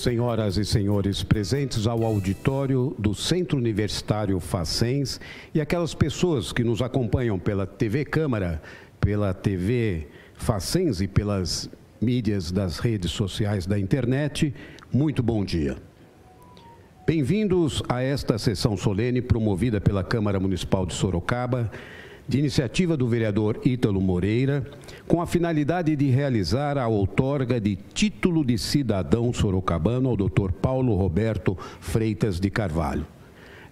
Senhoras e senhores presentes ao auditório do Centro Universitário Facens e aquelas pessoas que nos acompanham pela TV Câmara, pela TV Facens e pelas mídias das redes sociais da internet, muito bom dia. Bem-vindos a esta sessão solene promovida pela Câmara Municipal de Sorocaba de iniciativa do vereador Ítalo Moreira, com a finalidade de realizar a outorga de título de cidadão sorocabano ao Dr. Paulo Roberto Freitas de Carvalho.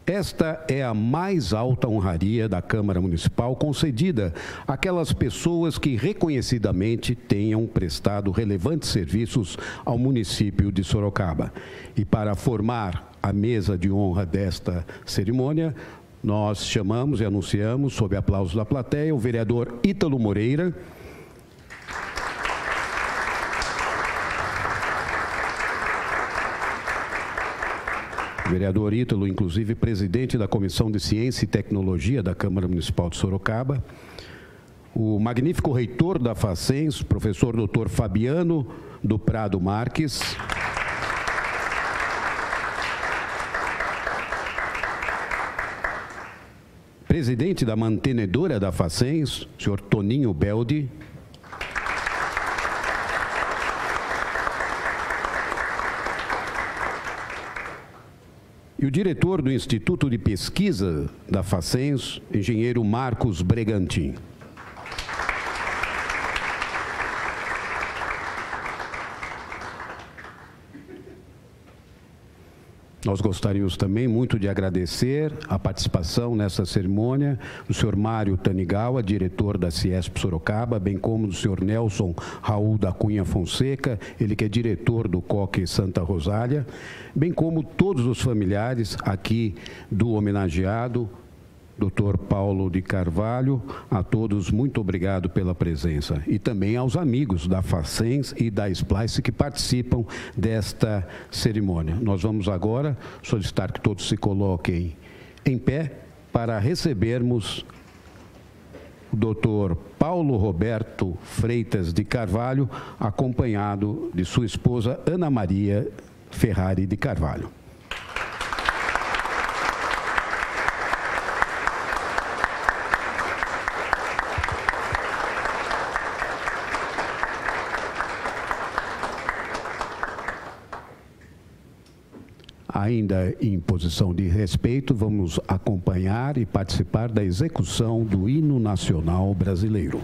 Esta é a mais alta honraria da Câmara Municipal concedida àquelas pessoas que reconhecidamente tenham prestado relevantes serviços ao município de Sorocaba. E para formar a mesa de honra desta cerimônia, nós chamamos e anunciamos, sob aplausos da plateia, o vereador Ítalo Moreira. Vereador Ítalo, inclusive presidente da Comissão de Ciência e Tecnologia da Câmara Municipal de Sorocaba. O magnífico reitor da Facens, professor doutor Fabiano do Prado Marques. presidente da mantenedora da Facens, senhor Toninho Beldi. E o diretor do Instituto de Pesquisa da Facens, engenheiro Marcos Bregantin. Nós gostaríamos também muito de agradecer a participação nessa cerimônia do senhor Mário Tanigawa, diretor da Ciesp Sorocaba, bem como do senhor Nelson Raul da Cunha Fonseca, ele que é diretor do COC Santa Rosália, bem como todos os familiares aqui do homenageado, Dr. Paulo de Carvalho, a todos muito obrigado pela presença e também aos amigos da Facens e da Splice que participam desta cerimônia. Nós vamos agora solicitar que todos se coloquem em pé para recebermos o Dr. Paulo Roberto Freitas de Carvalho, acompanhado de sua esposa Ana Maria Ferrari de Carvalho. Ainda em posição de respeito, vamos acompanhar e participar da execução do hino nacional brasileiro.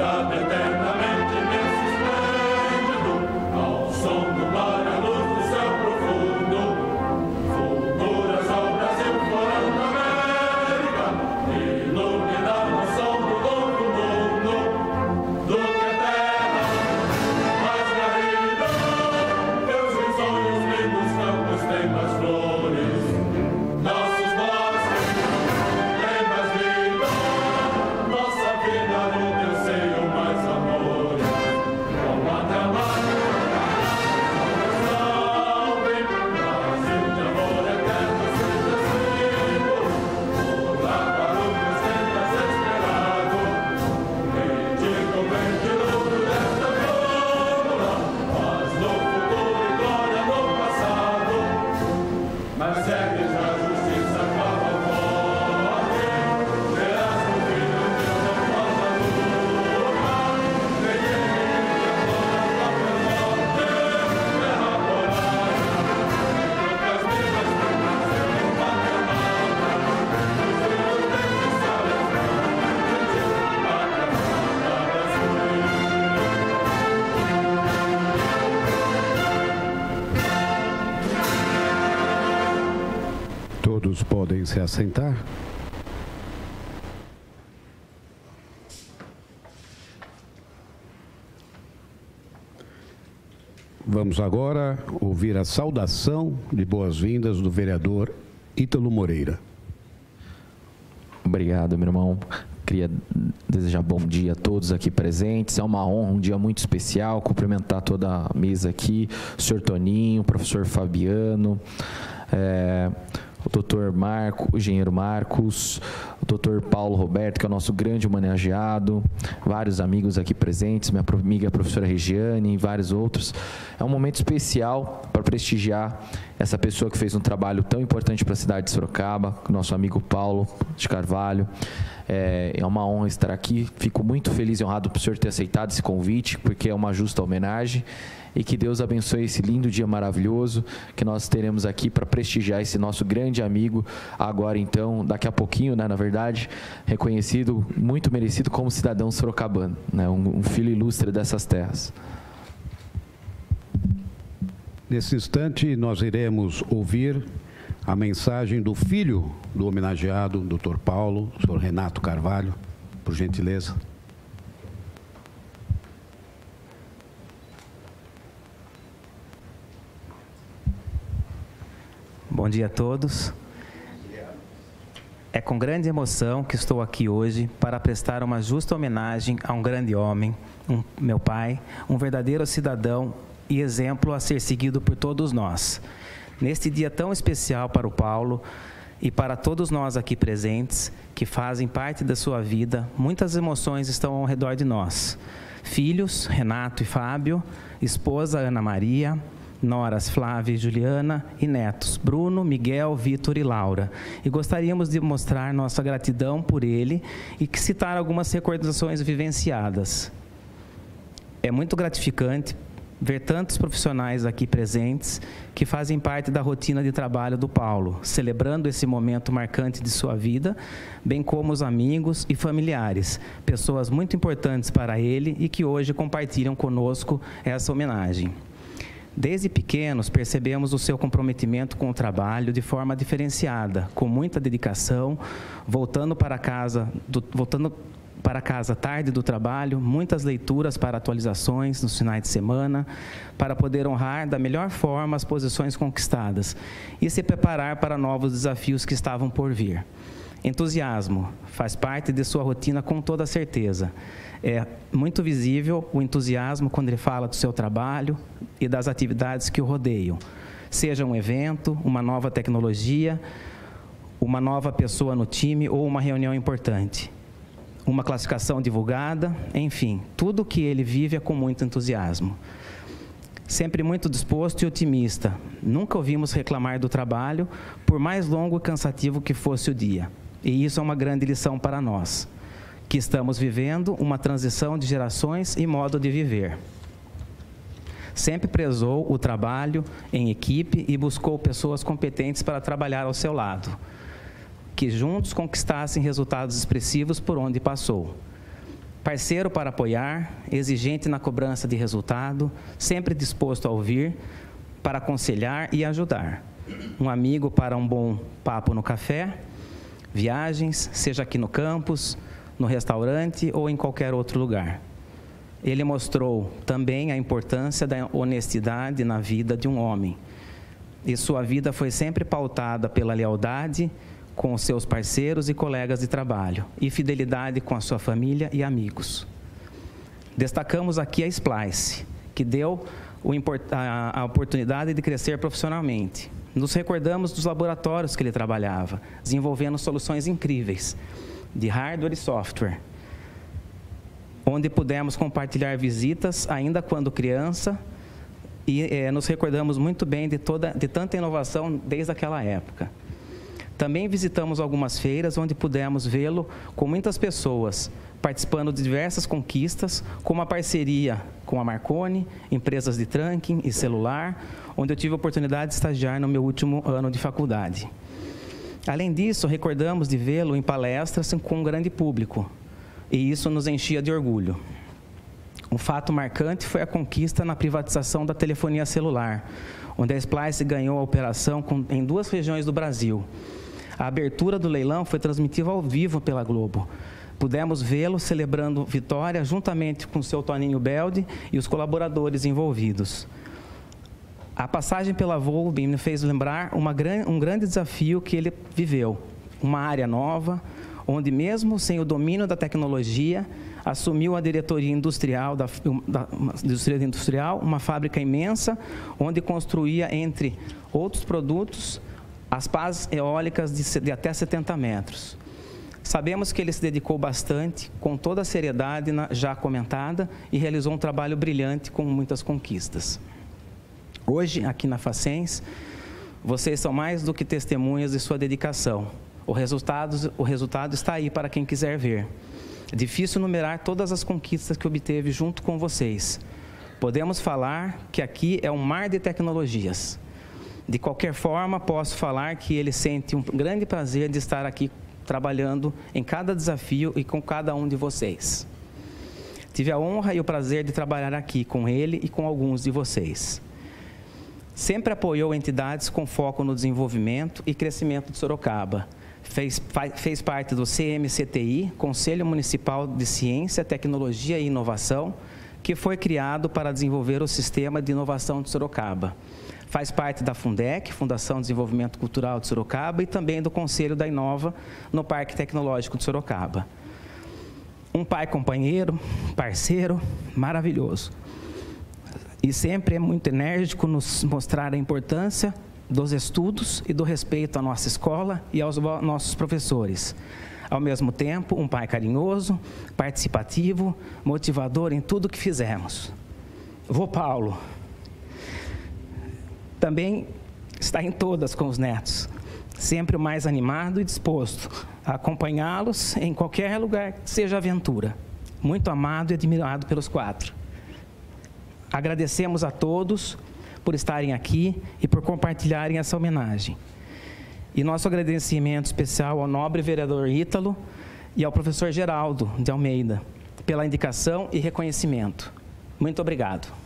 Fundamental. Se assentar. Vamos agora ouvir a saudação de boas-vindas do vereador Ítalo Moreira. Obrigado, meu irmão. Queria desejar bom dia a todos aqui presentes. É uma honra, um dia muito especial. Cumprimentar toda a mesa aqui, o senhor Toninho, o professor Fabiano. É, doutor Marco, o engenheiro Marcos, o doutor Paulo Roberto, que é o nosso grande homenageado, vários amigos aqui presentes, minha amiga professora Regiane e vários outros. É um momento especial para prestigiar essa pessoa que fez um trabalho tão importante para a cidade de Sorocaba, nosso amigo Paulo de Carvalho. É, é uma honra estar aqui. Fico muito feliz e honrado por o senhor ter aceitado esse convite, porque é uma justa homenagem e que Deus abençoe esse lindo dia maravilhoso que nós teremos aqui para prestigiar esse nosso grande amigo, agora então, daqui a pouquinho, né, na verdade, reconhecido, muito merecido como cidadão sorocabano, né, um, um filho ilustre dessas terras. Nesse instante, nós iremos ouvir a mensagem do filho do homenageado, Dr. Paulo, senhor Renato Carvalho, por gentileza. Bom dia a todos. É com grande emoção que estou aqui hoje para prestar uma justa homenagem a um grande homem, um, meu pai, um verdadeiro cidadão e exemplo a ser seguido por todos nós. Neste dia tão especial para o Paulo e para todos nós aqui presentes, que fazem parte da sua vida, muitas emoções estão ao redor de nós. Filhos, Renato e Fábio, esposa Ana Maria, noras Flávia e Juliana e netos Bruno, Miguel, Vitor e Laura. E gostaríamos de mostrar nossa gratidão por ele e citar algumas recordações vivenciadas. É muito gratificante ver tantos profissionais aqui presentes que fazem parte da rotina de trabalho do Paulo, celebrando esse momento marcante de sua vida, bem como os amigos e familiares, pessoas muito importantes para ele e que hoje compartilham conosco essa homenagem. Desde pequenos, percebemos o seu comprometimento com o trabalho de forma diferenciada, com muita dedicação, voltando para casa, do, voltando para casa tarde do trabalho, muitas leituras para atualizações nos finais de semana, para poder honrar da melhor forma as posições conquistadas e se preparar para novos desafios que estavam por vir. Entusiasmo faz parte de sua rotina com toda certeza. É muito visível o entusiasmo quando ele fala do seu trabalho e das atividades que o rodeiam. Seja um evento, uma nova tecnologia, uma nova pessoa no time ou uma reunião importante. Uma classificação divulgada, enfim, tudo que ele vive é com muito entusiasmo. Sempre muito disposto e otimista. Nunca ouvimos reclamar do trabalho, por mais longo e cansativo que fosse o dia. E isso é uma grande lição para nós que estamos vivendo uma transição de gerações e modo de viver. Sempre prezou o trabalho em equipe e buscou pessoas competentes para trabalhar ao seu lado, que juntos conquistassem resultados expressivos por onde passou. Parceiro para apoiar, exigente na cobrança de resultado, sempre disposto a ouvir, para aconselhar e ajudar. Um amigo para um bom papo no café, viagens, seja aqui no campus, no restaurante ou em qualquer outro lugar. Ele mostrou também a importância da honestidade na vida de um homem. E sua vida foi sempre pautada pela lealdade com seus parceiros e colegas de trabalho e fidelidade com a sua família e amigos. Destacamos aqui a Splice, que deu a oportunidade de crescer profissionalmente. Nos recordamos dos laboratórios que ele trabalhava, desenvolvendo soluções incríveis de hardware e software, onde pudemos compartilhar visitas ainda quando criança e é, nos recordamos muito bem de toda de tanta inovação desde aquela época. Também visitamos algumas feiras onde pudemos vê-lo com muitas pessoas, participando de diversas conquistas, como a parceria com a Marconi, empresas de trunking e celular, onde eu tive a oportunidade de estagiar no meu último ano de faculdade. Além disso, recordamos de vê-lo em palestras com um grande público, e isso nos enchia de orgulho. Um fato marcante foi a conquista na privatização da telefonia celular, onde a Splice ganhou a operação em duas regiões do Brasil. A abertura do leilão foi transmitida ao vivo pela Globo. Pudemos vê-lo celebrando vitória juntamente com seu Toninho Belde e os colaboradores envolvidos. A passagem pela Volbe me fez lembrar um grande desafio que ele viveu. Uma área nova, onde mesmo sem o domínio da tecnologia, assumiu a diretoria industrial da, da industrial, uma fábrica imensa, onde construía, entre outros produtos, as pás eólicas de, de até 70 metros. Sabemos que ele se dedicou bastante, com toda a seriedade já comentada, e realizou um trabalho brilhante com muitas conquistas. Hoje, aqui na Facens, vocês são mais do que testemunhas de sua dedicação. O resultado, o resultado está aí para quem quiser ver. É difícil numerar todas as conquistas que obteve junto com vocês. Podemos falar que aqui é um mar de tecnologias. De qualquer forma, posso falar que ele sente um grande prazer de estar aqui trabalhando em cada desafio e com cada um de vocês. Tive a honra e o prazer de trabalhar aqui com ele e com alguns de vocês. Sempre apoiou entidades com foco no desenvolvimento e crescimento de Sorocaba fez, fez parte do CMCTI, Conselho Municipal de Ciência, Tecnologia e Inovação, que foi criado para desenvolver o sistema de inovação de Sorocaba. Faz parte da Fundec, Fundação de Desenvolvimento Cultural de Sorocaba, e também do Conselho da Inova, no Parque Tecnológico de Sorocaba. Um pai companheiro, parceiro, maravilhoso. E sempre é muito enérgico nos mostrar a importância dos estudos e do respeito à nossa escola e aos nossos professores. Ao mesmo tempo, um pai carinhoso, participativo, motivador em tudo que fizemos. Vô Paulo também está em todas com os netos, sempre o mais animado e disposto a acompanhá-los em qualquer lugar seja aventura. Muito amado e admirado pelos quatro. Agradecemos a todos por estarem aqui e por compartilharem essa homenagem. E nosso agradecimento especial ao nobre vereador Ítalo e ao professor Geraldo de Almeida pela indicação e reconhecimento. Muito obrigado.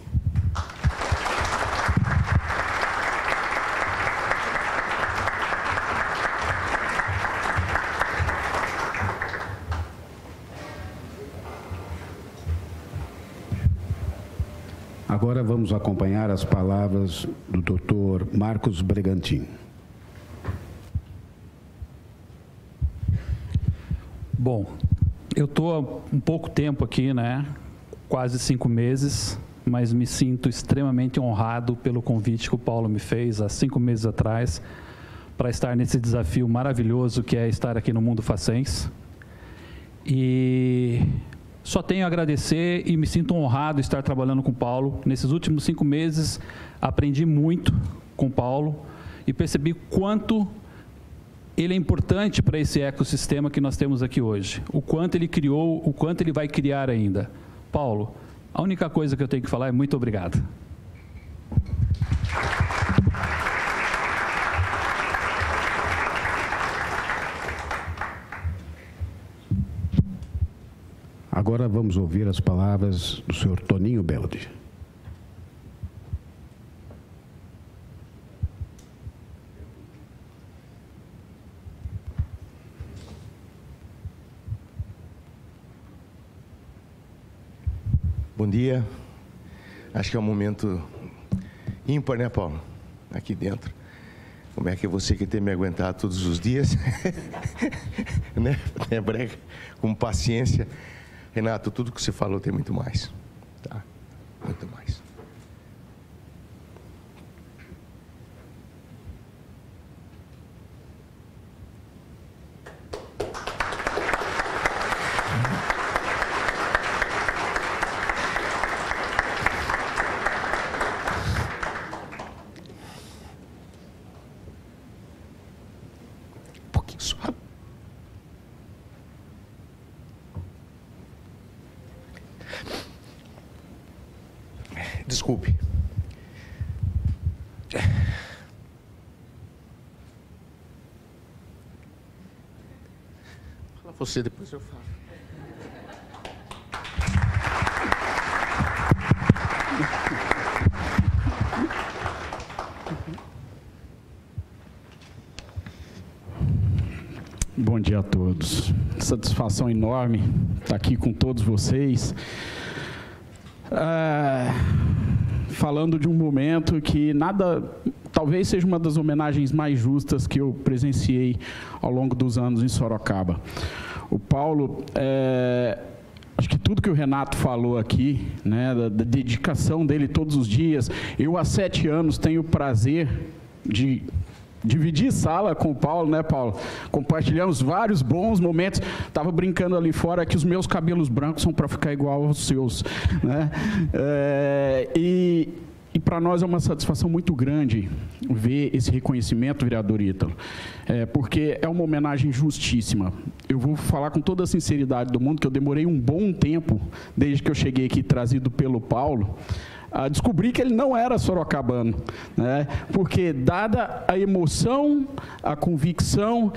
Agora vamos acompanhar as palavras do Dr. Marcos Bregantin. Bom, eu estou há um pouco tempo aqui, né? Quase cinco meses, mas me sinto extremamente honrado pelo convite que o Paulo me fez há cinco meses atrás para estar nesse desafio maravilhoso que é estar aqui no Mundo Facens. E só tenho a agradecer e me sinto honrado estar trabalhando com o Paulo. Nesses últimos cinco meses, aprendi muito com o Paulo e percebi quanto ele é importante para esse ecossistema que nós temos aqui hoje. O quanto ele criou, o quanto ele vai criar ainda. Paulo, a única coisa que eu tenho que falar é muito obrigado. Agora vamos ouvir as palavras do senhor Toninho Belde. Bom dia. Acho que é um momento ímpar, né, Paulo? Aqui dentro. Como é que é você que tem me aguentado todos os dias? né? né, Brega? Com paciência. Renato, tudo que você falou tem muito mais. Tá? Muito mais. Desculpe. Fala você, depois eu falo. dia a todos. Satisfação enorme estar aqui com todos vocês. É, falando de um momento que nada, talvez seja uma das homenagens mais justas que eu presenciei ao longo dos anos em Sorocaba. O Paulo, é, acho que tudo que o Renato falou aqui, né, da, da dedicação dele todos os dias. Eu há sete anos tenho o prazer de dividi sala com o Paulo, né, Paulo? Compartilhamos vários bons momentos. Tava brincando ali fora que os meus cabelos brancos são para ficar igual aos seus, né? É, e e para nós é uma satisfação muito grande ver esse reconhecimento, vereador Ítalo, é, porque é uma homenagem justíssima. Eu vou falar com toda a sinceridade do mundo que eu demorei um bom tempo, desde que eu cheguei aqui trazido pelo Paulo, a descobrir que ele não era sorocabano, né? porque dada a emoção, a convicção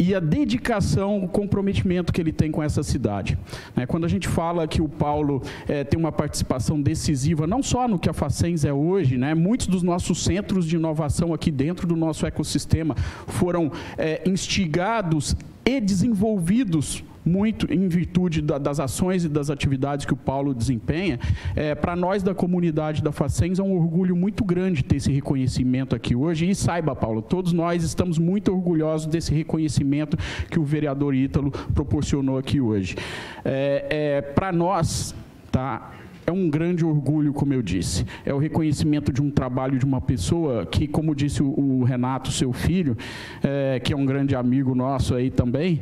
e a dedicação, o comprometimento que ele tem com essa cidade. Né? Quando a gente fala que o Paulo é, tem uma participação decisiva, não só no que a Facens é hoje, né? muitos dos nossos centros de inovação aqui dentro do nosso ecossistema foram é, instigados e desenvolvidos muito em virtude da, das ações e das atividades que o Paulo desempenha, é, para nós da comunidade da Facens é um orgulho muito grande ter esse reconhecimento aqui hoje. E saiba, Paulo, todos nós estamos muito orgulhosos desse reconhecimento que o vereador Ítalo proporcionou aqui hoje. É, é, para nós, tá? é um grande orgulho, como eu disse. É o reconhecimento de um trabalho de uma pessoa que, como disse o, Renato, seu filho, é, que é um grande amigo nosso aí também,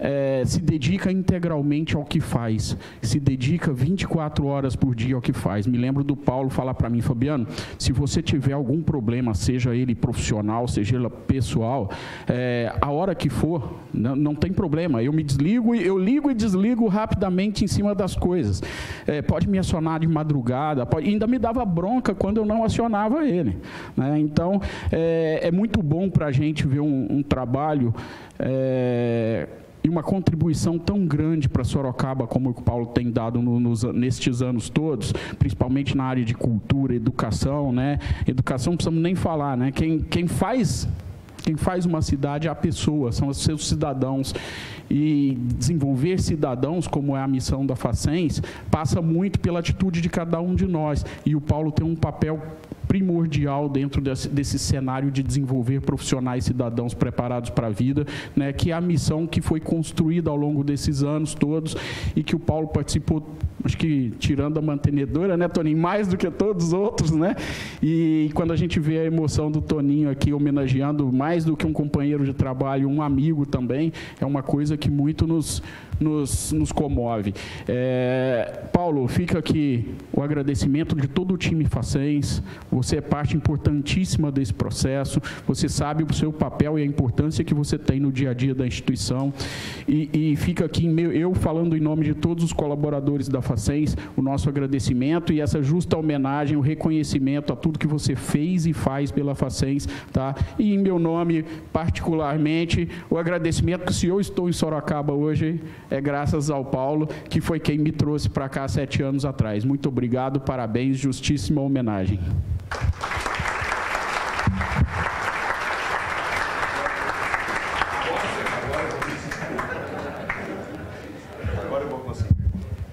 é, se dedica integralmente ao que faz, se dedica 24 horas por dia ao que faz. Me lembro do Paulo falar para mim, Fabiano, se você tiver algum problema, seja ele profissional, seja ele pessoal, é, a hora que for, não, não, tem problema. Eu me desligo, eu ligo e desligo rapidamente em cima das coisas. É, pode me acionar de madrugada, pode, ainda me dava bronca quando eu não acionava ele. Né? Então, é, é, muito bom para a gente ver um, um trabalho é, e uma contribuição tão grande para Sorocaba como o Paulo tem dado no, nos, nestes anos todos, principalmente na área de cultura, educação, né? Educação não precisamos nem falar, né? Quem, quem faz quem faz uma cidade é a pessoa, são os seus cidadãos. E desenvolver cidadãos, como é a missão da Facens, passa muito pela atitude de cada um de nós. E o Paulo tem um papel primordial dentro desse, desse cenário de desenvolver profissionais cidadãos preparados para a vida, né, que é a missão que foi construída ao longo desses anos todos e que o Paulo participou, acho que tirando a mantenedora, né, Toninho, mais do que todos os outros, né? E quando a gente vê a emoção do Toninho aqui homenageando mais do que um companheiro de trabalho, um amigo também, é uma coisa que muito nos nos, nos comove. É, Paulo, fica aqui o agradecimento de todo o time Facens. Você é parte importantíssima desse processo. Você sabe o seu papel e a importância que você tem no dia a dia da instituição. E, e fica aqui meu, eu falando em nome de todos os colaboradores da Facens, o nosso agradecimento e essa justa homenagem, o reconhecimento a tudo que você fez e faz pela Facens, tá? E em meu nome, particularmente, o agradecimento que se eu estou em Sorocaba hoje é graças ao Paulo, que foi quem me trouxe para cá sete anos atrás. Muito obrigado, parabéns, justíssima homenagem.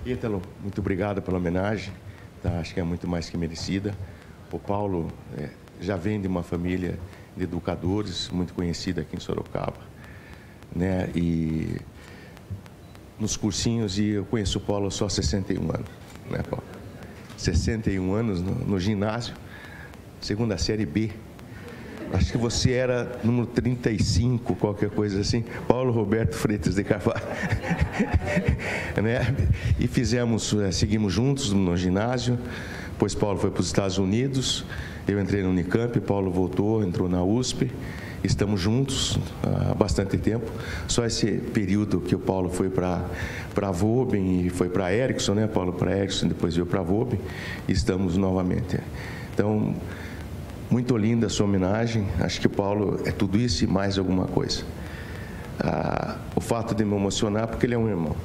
Ítalo, muito obrigado pela homenagem. Tá, acho que é muito mais que merecida. O Paulo é, já vem de uma família de educadores muito conhecida aqui em Sorocaba. Né? E nos cursinhos e eu conheço o Paulo só há 61 anos, né, Paulo? 61 anos no, no ginásio, segunda série B. Acho que você era número 35, qualquer coisa assim. Paulo Roberto Freitas de Carvalho. né? E fizemos, eh, seguimos juntos no ginásio. Depois Paulo foi para os Estados Unidos. Eu entrei no Unicamp, Paulo voltou, entrou na USP estamos juntos há bastante tempo. Só esse período que o Paulo foi para para Voben e foi para Ericsson, né, Paulo? Para Ericsson, depois veio para Voben, estamos novamente. Então, muito linda a sua homenagem. Acho que o Paulo é tudo isso e mais alguma coisa. Ah, o fato de me emocionar porque ele é um irmão.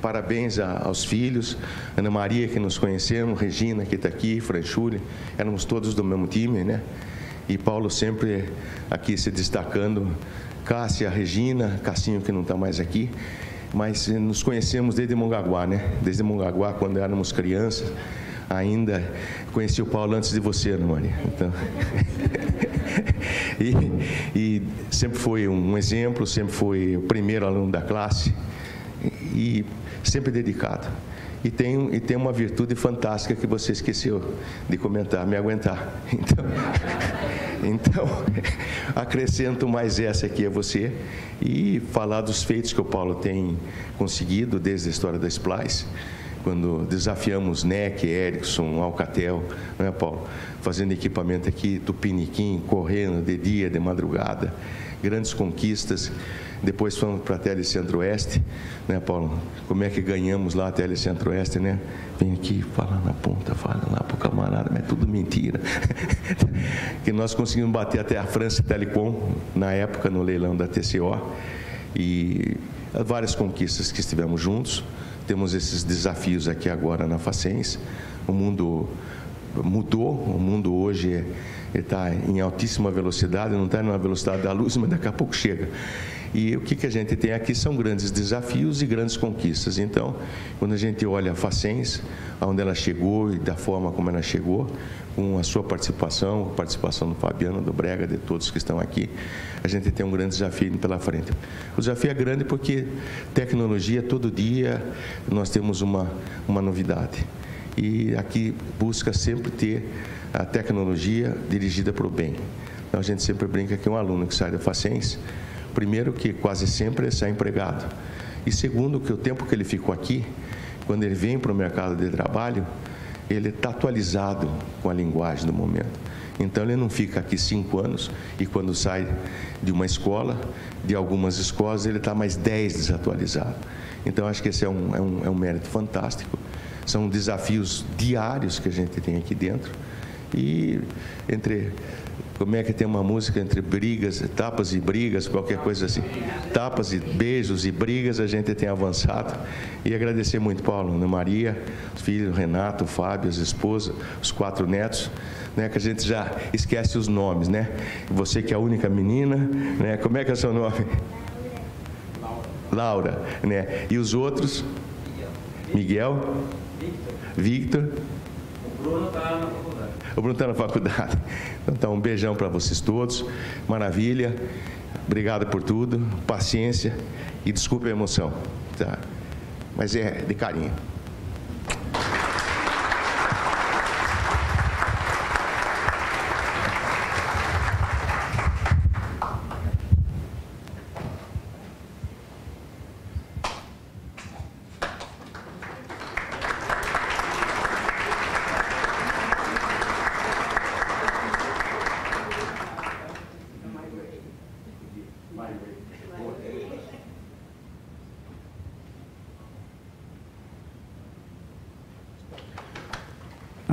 Parabéns a, aos filhos, Ana Maria que nos conhecemos, Regina que está aqui, Franchule, éramos todos do mesmo time, né? E Paulo sempre aqui se destacando Cássia, Regina, Cassinho que não está mais aqui, mas nos conhecemos desde Mongaguá, né? Desde Mongaguá, quando éramos crianças. Ainda conheci o Paulo antes de você, Ana Maria. Então... e, e, sempre foi um exemplo, sempre foi o primeiro aluno da classe e sempre dedicado. E tem, e tem uma virtude fantástica que você esqueceu de comentar, me aguentar. Então, então acrescento mais essa aqui a você e falar dos feitos que o Paulo tem conseguido desde a história da Splice quando desafiamos NEC, Ericsson, Alcatel, não é, Paulo? Fazendo equipamento aqui, Tupiniquim, correndo de dia, de madrugada, grandes conquistas. Depois fomos para a Tele Centro-Oeste, né, Paulo? Como é que ganhamos lá a Tele Centro-Oeste, né? Vem aqui, fala na ponta, fala lá para o camarada, mas é tudo mentira. que nós conseguimos bater até a França Telecom, na época, no leilão da TCO, e várias conquistas que estivemos juntos temos esses desafios aqui agora na Facens. O mundo mudou, o mundo hoje está em altíssima velocidade, não está na velocidade da luz, mas daqui a pouco chega. E o que, que a gente tem aqui são grandes desafios e grandes conquistas. Então, quando a gente olha a Facens, aonde ela chegou e da forma como ela chegou, com a sua participação, a participação do Fabiano, do Brega, de todos que estão aqui, a gente tem um grande desafio pela frente. O desafio é grande porque tecnologia, todo dia nós temos uma, uma novidade. E aqui busca sempre ter a tecnologia dirigida para o bem. Então a gente sempre brinca que um aluno que sai da Facens, primeiro que quase sempre é sai empregado. E segundo que o tempo que ele ficou aqui, quando ele vem para o mercado de trabalho, ele está atualizado com a linguagem do momento. Então ele não fica aqui cinco anos e quando sai de uma escola, de algumas escolas, ele está mais dez desatualizado. Então acho que esse é um, é, um, é um mérito fantástico. São desafios diários que a gente tem aqui dentro. E entre como é que tem uma música entre brigas, tapas e brigas, qualquer coisa assim. Tapas e beijos e brigas, a gente tem avançado. E agradecer muito, Paulo, Ana Maria, os filhos, Renato, Fábio, as esposas, os quatro netos. Né, que a gente já esquece os nomes, né? Você que é a única menina, né? Como é que é o seu nome? Laura. Né? E os outros? Miguel? Victor? Victor? O Bruno está. O Bruno está na faculdade. Então, um beijão para vocês todos. Maravilha. Obrigado por tudo. Paciência. E desculpe a emoção. Tá? Mas é de carinho.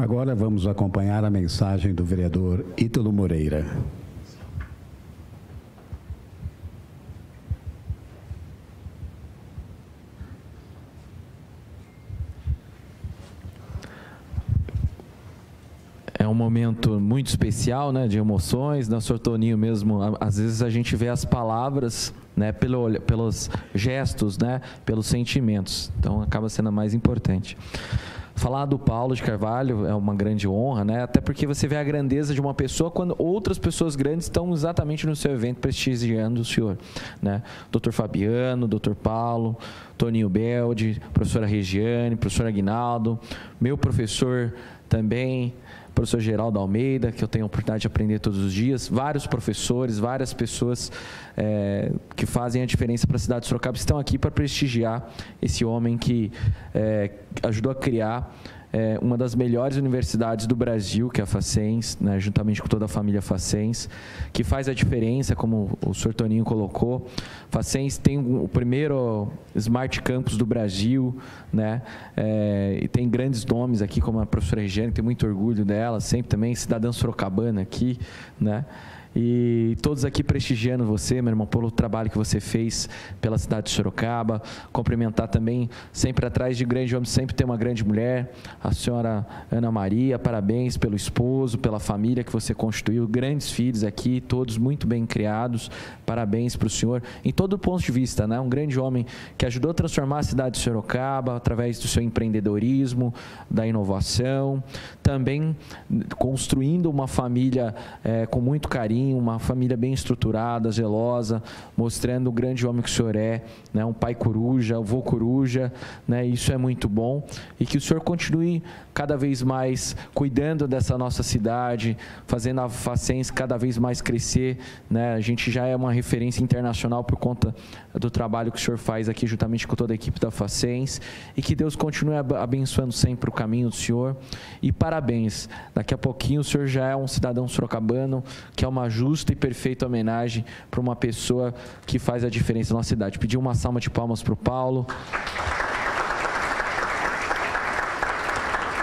Agora acompanhar a mensagem do vereador Ítalo Moreira. É um momento muito especial, né, de emoções. Na Sortoninho mesmo, às vezes a gente vê as palavras, né, pelo, pelos gestos, né, pelos sentimentos. Então acaba sendo a mais importante. Falar do Paulo de Carvalho é uma grande honra, né? Até porque você vê a grandeza de uma pessoa quando outras pessoas grandes estão exatamente no seu evento prestigiando o senhor, né? Doutor Fabiano, doutor Paulo, Toninho Belde, professora Regiane, professor Aguinaldo, meu professor também, professor Geraldo Almeida, que eu tenho a oportunidade de aprender todos os dias, vários professores, várias pessoas é, que fazem a diferença para a cidade de Sorocaba estão aqui para prestigiar esse homem que é, ajudou a criar é, uma das melhores universidades do Brasil, que é a Facens, né, juntamente com toda a família Facens, que faz a diferença, como o Sr. Toninho colocou. Facens tem o primeiro Smart Campus do Brasil, né, é, e tem grandes nomes aqui, como a professora Regiane, tem muito orgulho dela, sempre também, cidadã sorocabana aqui, né, E todos aqui prestigiando você, meu irmão, pelo trabalho que você fez pela cidade de Sorocaba. Cumprimentar também, sempre atrás de grande homem, sempre tem uma grande mulher, a senhora Ana Maria. Parabéns pelo esposo, pela família que você constituiu. Grandes filhos aqui, todos muito bem criados. Parabéns para o senhor, em todo ponto de vista, né? Um grande homem que ajudou a transformar a cidade de Sorocaba através do seu empreendedorismo, da inovação, também construindo uma família é, com muito carinho uma família bem estruturada, zelosa, mostrando o grande homem que o senhor é, né? um pai coruja, avô coruja, né? isso é muito bom. E que o senhor continue cada vez mais cuidando dessa nossa cidade, fazendo a Facens cada vez mais crescer. Né? A gente já é uma referência internacional por conta do trabalho que o senhor faz aqui, juntamente com toda a equipe da Facens. E que Deus continue abençoando sempre o caminho do senhor. E parabéns. Daqui a pouquinho o senhor já é um cidadão sorocabano, que é uma justa e perfeita homenagem para uma pessoa que faz a diferença na nossa cidade. Pedir uma salva de palmas para o Paulo.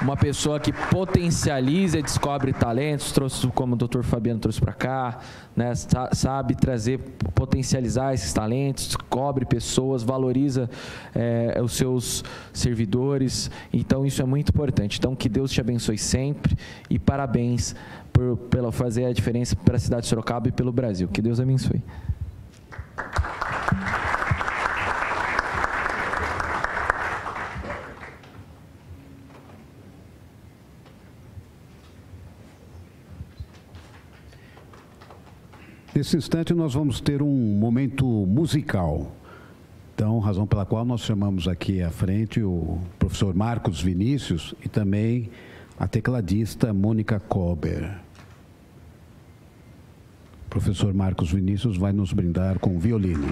Uma pessoa que potencializa e descobre talentos, trouxe como o doutor Fabiano trouxe para cá, né, sabe trazer, potencializar esses talentos, descobre pessoas, valoriza é, os seus servidores, então isso é muito importante. Então que Deus te abençoe sempre e parabéns por pela fazer a diferença para a cidade de Sorocaba e pelo Brasil. Que Deus abençoe. Nesse instante, nós vamos ter um momento musical. Então, razão pela qual nós chamamos aqui à frente o professor Marcos Vinícius e também a tecladista Mônica Kober. O professor Marcos Vinícius vai nos brindar com violino.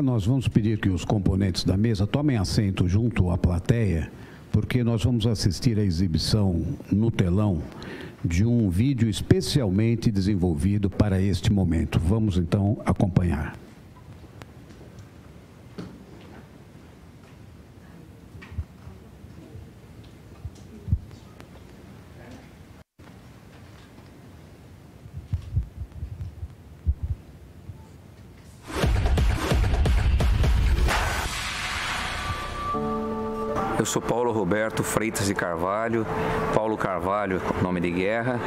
Nós vamos pedir que os componentes da mesa tomem assento junto à plateia, porque nós vamos assistir à exibição no telão de um vídeo especialmente desenvolvido para este momento. Vamos então acompanhar. Roberto Freitas de Carvalho, Paulo Carvalho, nome de guerra,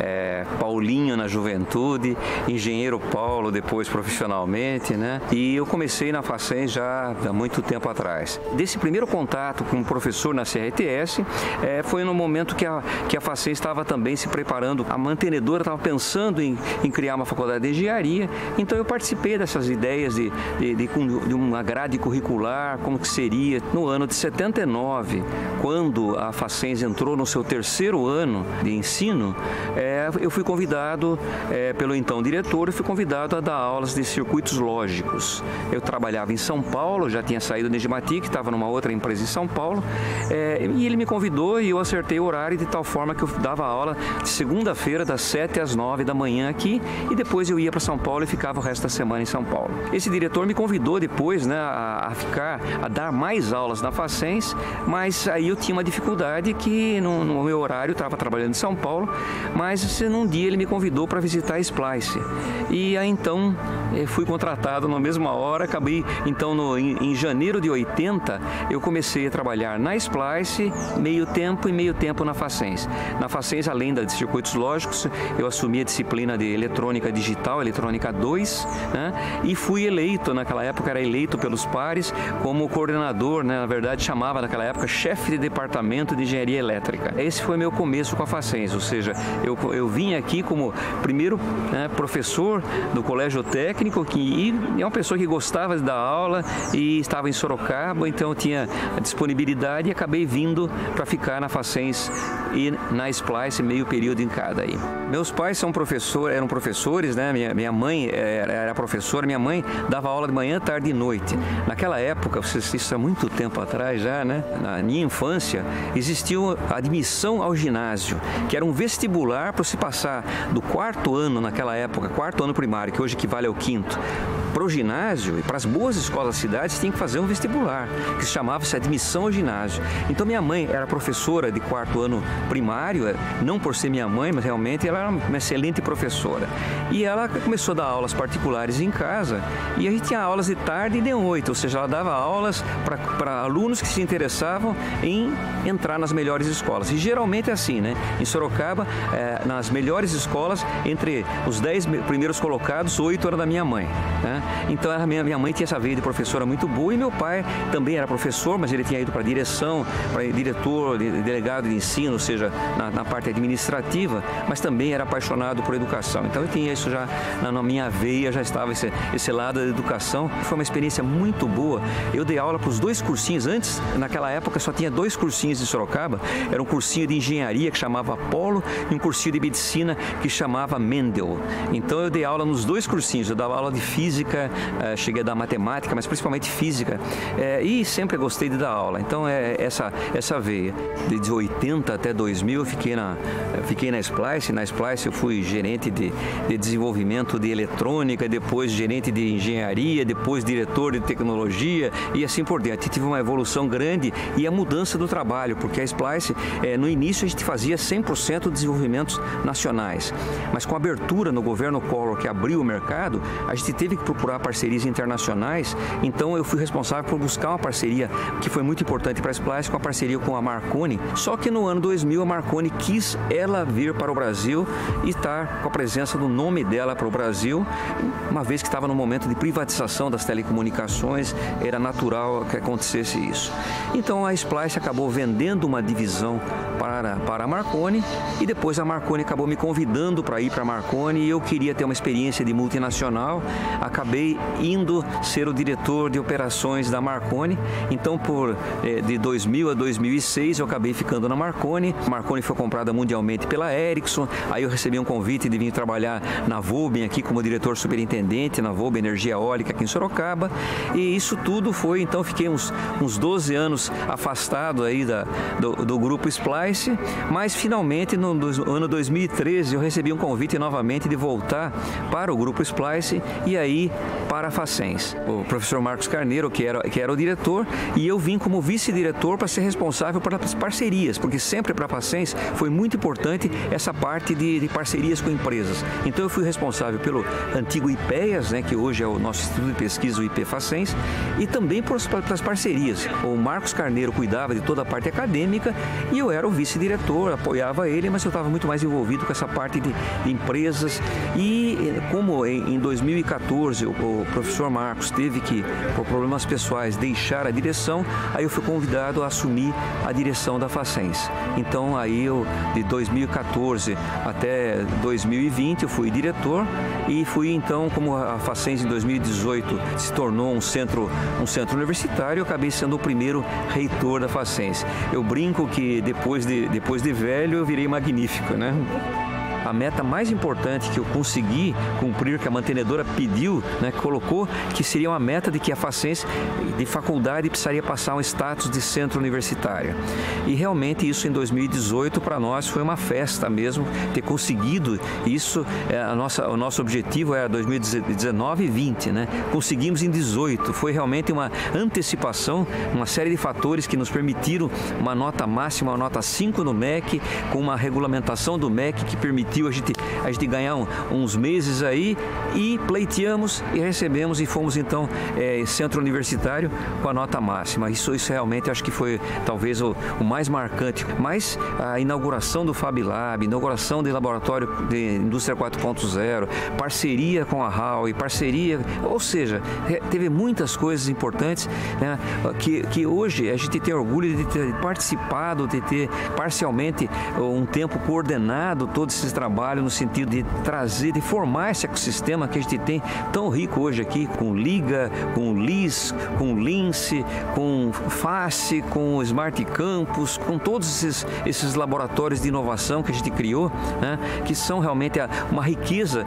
é, Paulinho na juventude, engenheiro Paulo depois profissionalmente, né? E eu comecei na Facem já há muito tempo atrás. Desse primeiro contato com um professor na CRTS é, foi no momento que a, que a Facem estava também se preparando, a mantenedora estava pensando em, em criar uma faculdade de engenharia, então eu participei dessas ideias de, de, de, de uma grade curricular, como que seria, no ano de 79 quando a Facens entrou no seu terceiro ano de ensino, é, eu fui convidado é, pelo então diretor, eu fui convidado a dar aulas de circuitos lógicos. Eu trabalhava em São Paulo, já tinha saído da Negimatic, estava numa outra empresa em São Paulo, é, e ele me convidou e eu acertei o horário de tal forma que eu dava aula de segunda-feira, das 7 às 9 da manhã aqui, e depois eu ia para São Paulo e ficava o resto da semana em São Paulo. Esse diretor me convidou depois né, a, a ficar, a dar mais aulas na Facens, mas aí eu tinha uma dificuldade que no, no meu horário, estava trabalhando em São Paulo, mas num dia ele me convidou para visitar a Splice. E aí então eh, fui contratado na mesma hora, acabei então no, em, em janeiro de 80 eu comecei a trabalhar na Splice, meio tempo e meio tempo na Facens. Na Facens, além de circuitos lógicos, eu assumi a disciplina de eletrônica digital, eletrônica 2, né? e fui eleito, naquela época era eleito pelos pares como coordenador, né? na verdade chamava naquela época, chefe de departamento de engenharia elétrica. Esse foi meu começo com a Facens, ou seja, eu, eu vim aqui como primeiro né, professor do colégio técnico que, é uma pessoa que gostava de dar aula e estava em Sorocaba, então tinha a disponibilidade e acabei vindo para ficar na Facens e na Splice meio período em cada aí. Meus pais são professores, eram professores, né? Minha, minha mãe era, era professora, minha mãe dava aula de manhã, tarde e noite. Naquela época, isso há muito tempo atrás já, né? na minha infância, existia a admissão ao ginásio, que era um vestibular para se passar do quarto ano naquela época, quarto ano primário, que hoje equivale ao quinto, para o ginásio e para as boas escolas da cidade, tinha que fazer um vestibular, que se chamava-se admissão ao ginásio. Então minha mãe era professora de quarto ano primário, é, não por ser minha mãe, mas realmente ela era uma excelente professora. E ela começou a dar aulas particulares em casa e a gente tinha aulas de tarde e de noite, ou seja, ela dava aulas para alunos que se interessavam em entrar nas melhores escolas. E geralmente é assim, né? Em Sorocaba, é, nas melhores escolas, entre os dez primeiros colocados, oito eram da minha mãe. Né? Então a minha, minha mãe tinha essa veia de professora muito boa e meu pai também era professor, mas ele tinha ido para direção, para diretor, delegado de ensino, ou seja, na, na, parte administrativa, mas também era apaixonado por educação. Então eu tinha isso já na, na minha veia, já estava esse, esse lado da educação. Foi uma experiência muito boa. Eu dei aula para os dois cursinhos. Antes, naquela época, só tinha dois cursinhos em Sorocaba. Era um cursinho de engenharia que chamava Apolo e um cursinho de medicina que chamava Mendel. Então eu dei aula nos dois cursinhos. Eu dava aula de física, eh, cheguei a dar matemática, mas principalmente física. Eh, e sempre gostei de dar aula. Então é essa, essa veia. De 80 até 2000 eu fiquei na, fiquei na Splice. Na Splice eu fui gerente de, de desenvolvimento de eletrônica, depois gerente de engenharia, depois diretor de tecnologia e assim por diante. Tive uma evolução grande e a mudança do trabalho, porque a Splice, é, no início a gente fazia 100% de desenvolvimentos nacionais, mas com a abertura no governo Collor, que abriu o mercado, a gente teve que procurar parcerias internacionais, então eu fui responsável por buscar uma parceria que foi muito importante para a Splice, com a parceria com a Marconi, só que no ano 2000 a Marconi quis ela vir para o Brasil e estar com a presença do nome dela para o Brasil, uma vez que estava no momento de privatização das telecomunicações, era natural que acontecesse isso. Então a Splice acabou vendendo uma divisão para, para a Marconi e depois a Marconi acabou me convidando para ir para a Marconi e eu queria ter uma experiência de multinacional. Acabei indo ser o diretor de operações da Marconi. Então, por eh, de 2000 a 2006, eu acabei ficando na Marconi. A Marconi foi comprada mundialmente pela Ericsson. Aí eu recebi um convite de vir trabalhar na Volben aqui como diretor superintendente na Volben Energia Eólica aqui em Sorocaba. E isso tudo foi, então, fiquei uns, uns 12 anos afastado aí da, do, do grupo Splice, mas finalmente no, no ano 2013 eu recebi um convite novamente de voltar para o grupo Splice e aí para a Facens. O professor Marcos Carneiro, que era, que era o diretor, e eu vim como vice-diretor para ser responsável pelas parcerias, porque sempre para a Facens foi muito importante essa parte de, de, parcerias com empresas. Então eu fui responsável pelo antigo IPEAS, né, que hoje é o nosso Instituto de Pesquisa, o IP Facens, e também pelas parcerias. O Marcos Carneiro cuidava de toda a parte acadêmica e eu era o vice-diretor, apoiava ele, mas eu estava muito mais envolvido com essa parte de, de empresas. E como em, em 2014 o, o professor Marcos teve que, por problemas pessoais, deixar a direção, aí eu fui convidado a assumir a direção da Facens. Então aí eu, de 2014 até 2020, eu fui diretor e fui então, como a Facens em 2018 se tornou um centro, um centro universitário, eu acabei sendo o primeiro reitor da Facens. Eu brinco que depois de, depois de velho eu virei magnífico, né? A meta mais importante que eu consegui cumprir, que a mantenedora pediu, né, colocou, que seria uma meta de que a Facense de faculdade precisaria passar um status de centro universitário. E realmente isso em 2018 para nós foi uma festa mesmo, ter conseguido isso, é, a nossa, o nosso objetivo era 2019 e 20, né? Conseguimos em 18, foi realmente uma antecipação, uma série de fatores que nos permitiram uma nota máxima, uma nota 5 no MEC, com uma regulamentação do MEC que permitiu permitiu a gente, a gente ganhar um, uns meses aí e pleiteamos e recebemos e fomos então é, centro universitário com a nota máxima. Isso, isso realmente acho que foi talvez o, o mais marcante. Mas a inauguração do Fab Lab, inauguração do laboratório de indústria 4.0, parceria com a Huawei, parceria, ou seja, teve muitas coisas importantes né, que, que hoje a gente tem orgulho de ter participado, de ter parcialmente um tempo coordenado todos esses trabalho no sentido de trazer, de formar esse ecossistema que a gente tem tão rico hoje aqui, com Liga, com LIS, com Lince, com Face, com Smart Campus, com todos esses, esses laboratórios de inovação que a gente criou, né, que são realmente uma riqueza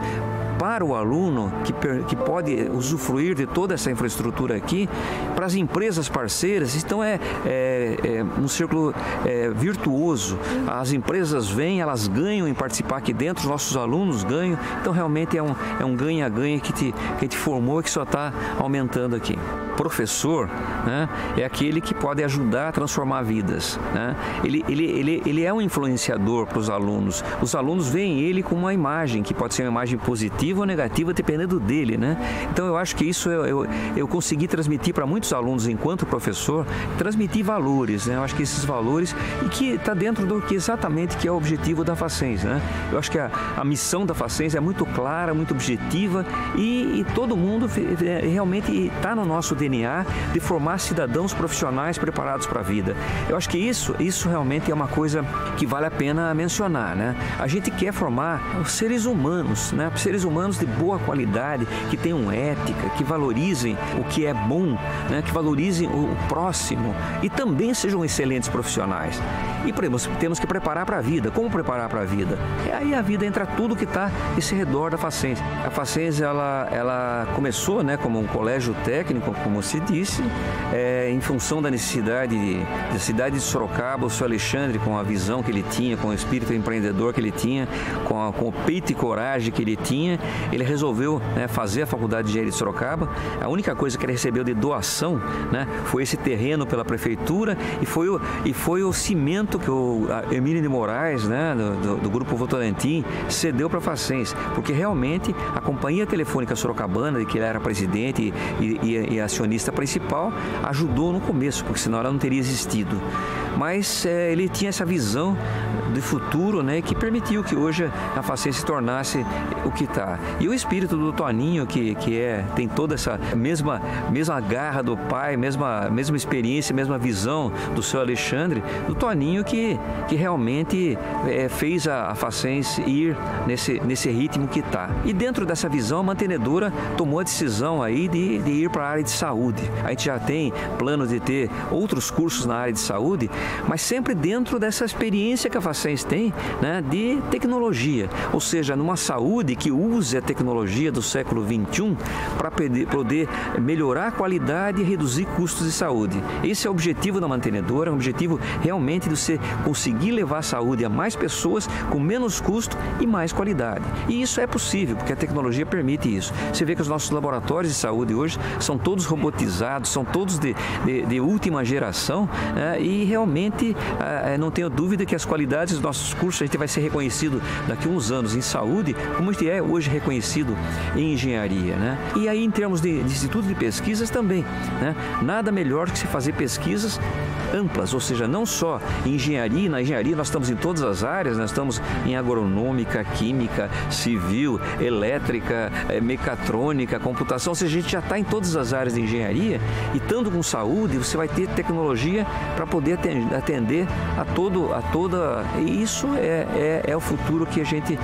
para o aluno que, que pode usufruir de toda essa infraestrutura aqui, para as empresas parceiras, então é, é, é um círculo é, virtuoso. As empresas vêm, elas ganham em participar aqui dentro, os nossos alunos ganham, então realmente é um é um ganha-ganha que, te, que gente formou e que só está aumentando aqui. Professor né, é aquele que pode ajudar a transformar vidas. Né? Ele, ele, ele, ele é um influenciador para os alunos. Os alunos veem ele como uma imagem, que pode ser uma imagem positiva ou negativa dependendo dele, né? Então eu acho que isso eu, eu, eu consegui transmitir para muitos alunos enquanto professor, transmitir valores, né? Eu acho que esses valores e que está dentro do que exatamente que é o objetivo da Facens, né? Eu acho que a, a missão da Facens é muito clara, muito objetiva e, e todo mundo realmente está no nosso de formar cidadãos profissionais preparados para a vida. Eu acho que isso, isso realmente é uma coisa que vale a pena mencionar, né? A gente quer formar seres humanos, né? Seres humanos de boa qualidade, que tenham ética, que valorizem o que é bom, né? que valorizem o próximo e também sejam excelentes profissionais. E temos que preparar para a vida. Como preparar para a vida? É aí a vida entra tudo que está nesse redor da Facens. A Facens ela, ela começou né, como um colégio técnico, como se disse, é, em função da necessidade de, da cidade de Sorocaba, o seu Alexandre, com a visão que ele tinha, com o espírito empreendedor que ele tinha, com, a, com o peito e coragem que ele tinha, ele resolveu né, fazer a faculdade de engenharia de Sorocaba. A única coisa que ele recebeu de doação né, foi esse terreno pela prefeitura e foi o, e foi o cimento que o Emílio de Moraes, né, do, do Grupo Votorantim, cedeu para a Facens, porque realmente a companhia telefônica sorocabana, de que ele era presidente e, e, e, acionista principal, ajudou no começo, porque senão ela não teria existido. Mas é, ele tinha essa visão de futuro, né, que permitiu que hoje a Facen se tornasse o que está. E o espírito do Toninho, que, que é, tem toda essa mesma, mesma garra do pai, mesma, mesma experiência, mesma visão do seu Alexandre, do Toninho que, que realmente é, fez a, a ir nesse, nesse ritmo que está. E dentro dessa visão, a mantenedora tomou a decisão aí de, de ir para a área de saúde. A gente já tem plano de ter outros cursos na área de saúde, mas sempre dentro dessa experiência que a Facens tem né, de tecnologia, ou seja, numa saúde que use a tecnologia do século XXI para poder melhorar a qualidade e reduzir custos de saúde. Esse é o objetivo da mantenedora, é um objetivo realmente de você conseguir levar a saúde a mais pessoas com menos custo e mais qualidade. E isso é possível, porque a tecnologia permite isso. Você vê que os nossos laboratórios de saúde hoje são todos robotizados, são todos de, de, de última geração né? e realmente ah, não tenho dúvida que as qualidades dos nossos cursos a gente vai ser reconhecido daqui a uns anos em saúde, como a gente é hoje reconhecido em engenharia. Né? E aí, em termos de, de instituto de pesquisas também, né? nada melhor que se fazer pesquisas amplas, ou seja, não só engenharia, na engenharia nós estamos em todas as áreas, nós estamos em agronômica, química, civil, elétrica, eh, mecatrônica, computação, ou seja, a gente já está em todas as áreas de engenharia e estando com saúde, você vai ter tecnologia para poder atender a todo, a toda. E isso é, é, é, o futuro que a gente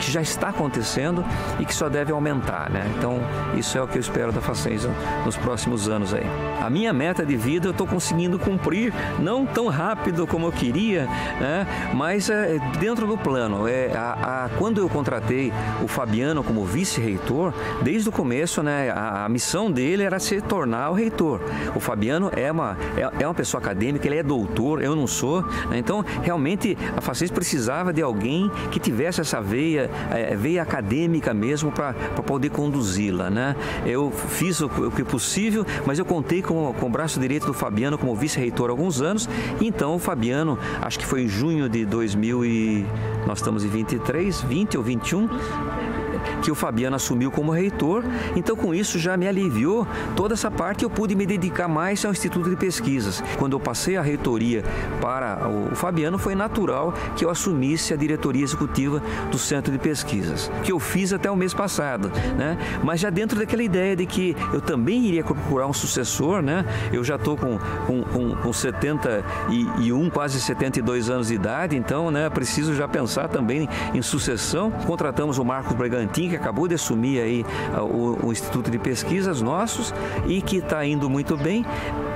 que já está acontecendo e que só deve aumentar, né? Então, isso é o que eu espero da Facens nos próximos anos aí. A minha meta de vida eu estou conseguindo cumprir, não tão rápido como eu queria, né? mas é, dentro do plano. É, a, a, quando eu contratei o Fabiano como vice-reitor, desde o começo, né, a, a, missão dele era se tornar o reitor. O Fabiano é uma, é, é uma pessoa acadêmica, ele é doutor, eu não sou. Né? Então, realmente, a Facens precisava de alguém que tivesse essa veia, é, veia acadêmica mesmo para poder conduzi-la. Né? Eu fiz o, o que possível, mas eu contei com, com o braço direito do Fabiano como vice-reitor alguns anos. Então, o Fabiano, acho que foi em junho de 2000 e nós estamos em 23, 20 ou 21 que o Fabiano assumiu como reitor. Então, com isso, já me aliviou toda essa parte eu pude me dedicar mais ao Instituto de Pesquisas. Quando eu passei a reitoria para o Fabiano, foi natural que eu assumisse a diretoria executiva do Centro de Pesquisas, que eu fiz até o mês passado, né? Mas já dentro daquela ideia de que eu também iria procurar um sucessor, né? Eu já estou com, com, com, com 71, quase 72 anos de idade, então, né? Preciso já pensar também em sucessão. Contratamos o Marcos Que acabou de assumir aí ah, o, o Instituto de Pesquisas nossos e que está indo muito bem,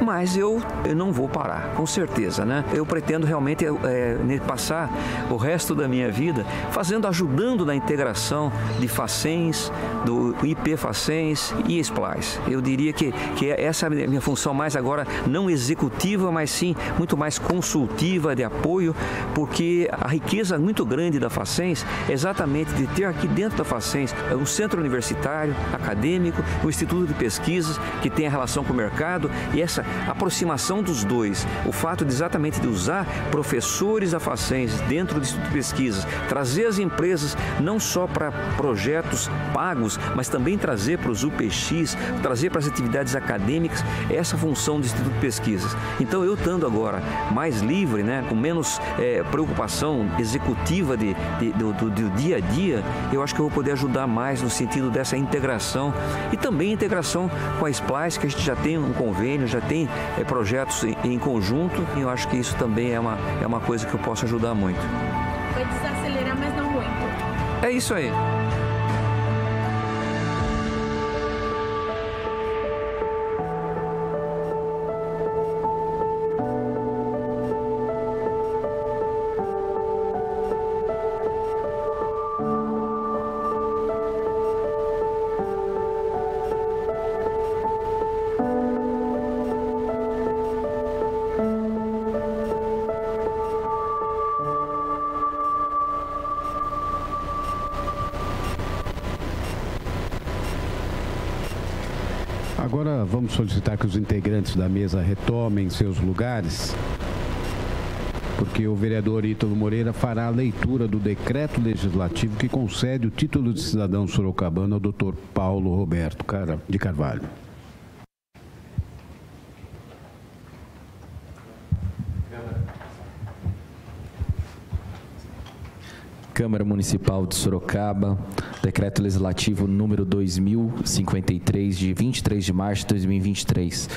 mas eu, eu não vou parar, com certeza, né? Eu pretendo realmente é, passar o resto da minha vida fazendo, ajudando na integração de Facens, do IP Facens e Splice. Eu diria que, que essa é a minha função mais agora, não executiva, mas sim muito mais consultiva, de apoio, porque a riqueza muito grande da Facens é exatamente de ter aqui dentro da Facens é um centro universitário, acadêmico, um instituto de pesquisas que tem a relação com o mercado e essa aproximação dos dois, o fato de exatamente de usar professores da Facens dentro do instituto de pesquisas, trazer as empresas não só para projetos pagos, mas também trazer para os UPX, trazer para as atividades acadêmicas essa função do instituto de pesquisas. Então eu estando agora mais livre, né, com menos é, preocupação executiva de, de do, do, do dia a dia, eu acho que eu vou poder ajudar mais no sentido dessa integração e também integração com a Splice, que a gente já tem um convênio, já tem é, projetos em, em, conjunto e eu acho que isso também é uma, é uma coisa que eu posso ajudar muito. Vai desacelerar, mas não muito. É isso aí. solicitar que os integrantes da mesa retomem seus lugares, porque o vereador Ítalo Moreira fará a leitura do decreto legislativo que concede o título de cidadão sorocabano ao doutor Paulo Roberto de Carvalho. Câmara Municipal de Sorocaba, Decreto Legislativo número 2053, de 23 de março de 2023.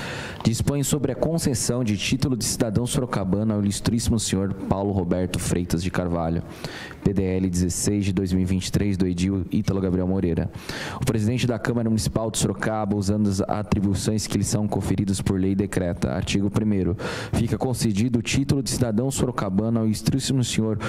Dispõe sobre a concessão de título de cidadão sorocabano ao ilustríssimo senhor Paulo Roberto Freitas de Carvalho, PDL 16 de 2023, do Edil Ítalo Gabriel Moreira. O presidente da Câmara Municipal de Sorocaba, usando as atribuições que lhe são conferidas por lei, decreta, artigo 1 fica concedido o título de cidadão sorocabano ao ilustríssimo senhor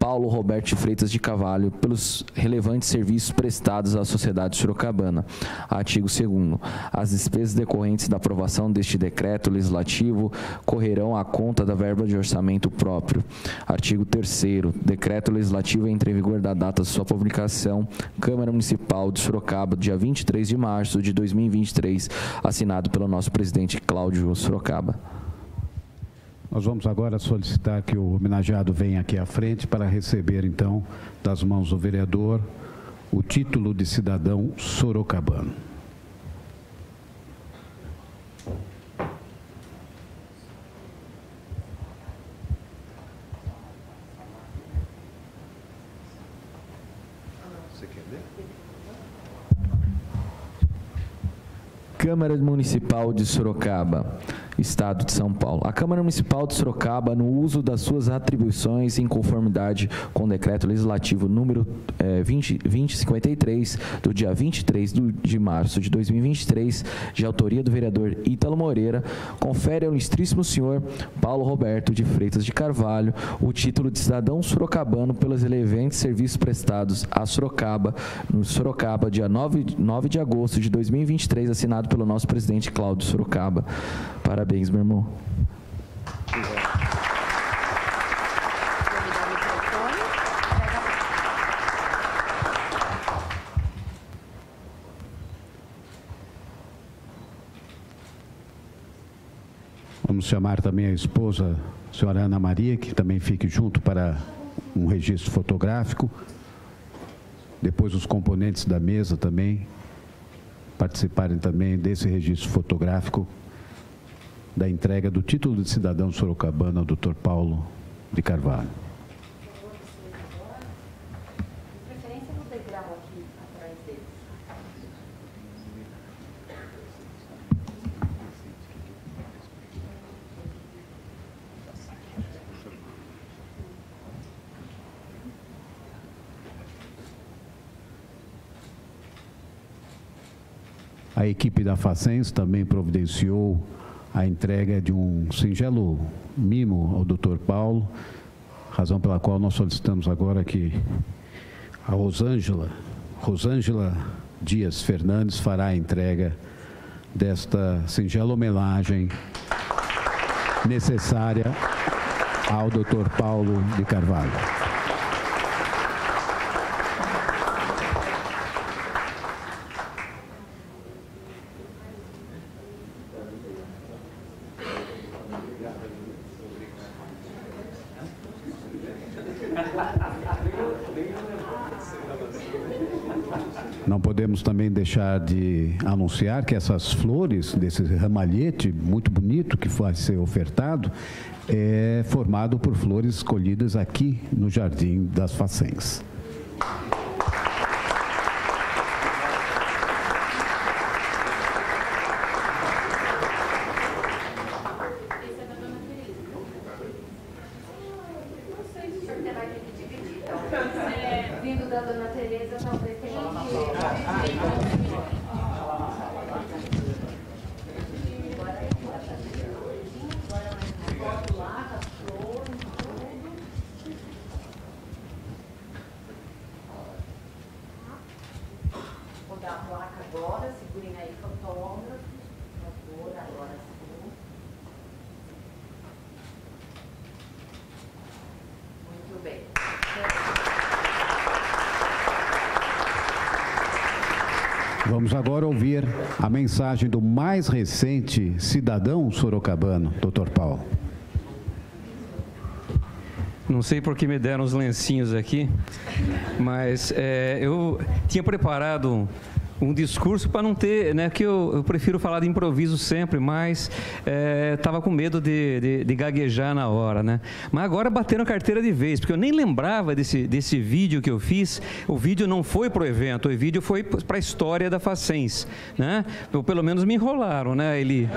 Paulo Roberto Freitas de Cavalho pelos relevantes serviços prestados à sociedade sorocabana. Artigo 2 As despesas decorrentes da aprovação deste decreto legislativo correrão à conta da verba de orçamento próprio. Artigo 3 Decreto legislativo entra em vigor da data de sua publicação, Câmara Municipal de Sorocaba, dia 23 de março de 2023, assinado pelo nosso presidente Cláudio Sorocaba. Nós vamos agora solicitar que o homenageado venha aqui à frente para receber, então, das mãos do vereador, o título de cidadão sorocabano. Câmara Municipal de Sorocaba. Estado de São Paulo. A Câmara Municipal de Sorocaba, no uso das suas atribuições em conformidade com o decreto legislativo número é, 20, 2053, do dia 23 de março de 2023, de autoria do vereador Ítalo Moreira, confere ao ilustríssimo senhor Paulo Roberto de Freitas de Carvalho o título de cidadão sorocabano pelos relevantes serviços prestados a Sorocaba, no Sorocaba, dia 9, 9 de agosto de 2023, assinado pelo nosso presidente Cláudio Sorocaba. Parabéns, meu irmão. Vamos chamar também a esposa, a senhora Ana Maria, que também fique junto para um registro fotográfico. Depois os componentes da mesa também participarem também desse registro fotográfico da entrega do título de cidadão sorocabano ao Dr. Paulo de Carvalho. A equipe da Facens também providenciou a entrega de um singelo mimo ao Dr. Paulo, razão pela qual nós solicitamos agora que a Rosângela, Rosângela Dias Fernandes fará a entrega desta singela homenagem necessária ao Dr. Paulo de Carvalho. Não podemos também deixar de anunciar que essas flores, desse ramalhete muito bonito que vai ser ofertado, é formado por flores escolhidas aqui no Jardim das Facens. Vamos agora ouvir a mensagem do mais recente cidadão sorocabano, Dr. Paulo. Não sei por que me deram os lencinhos aqui, mas é, eu tinha preparado um discurso para não ter, né? Que eu, eu, prefiro falar de improviso sempre, mas estava é, com medo de, de, de, gaguejar na hora, né? Mas agora bateram carteira de vez, porque eu nem lembrava desse, desse vídeo que eu fiz. O vídeo não foi para o evento, o vídeo foi para a história da Facens, né? Ou pelo menos me enrolaram, né? Ele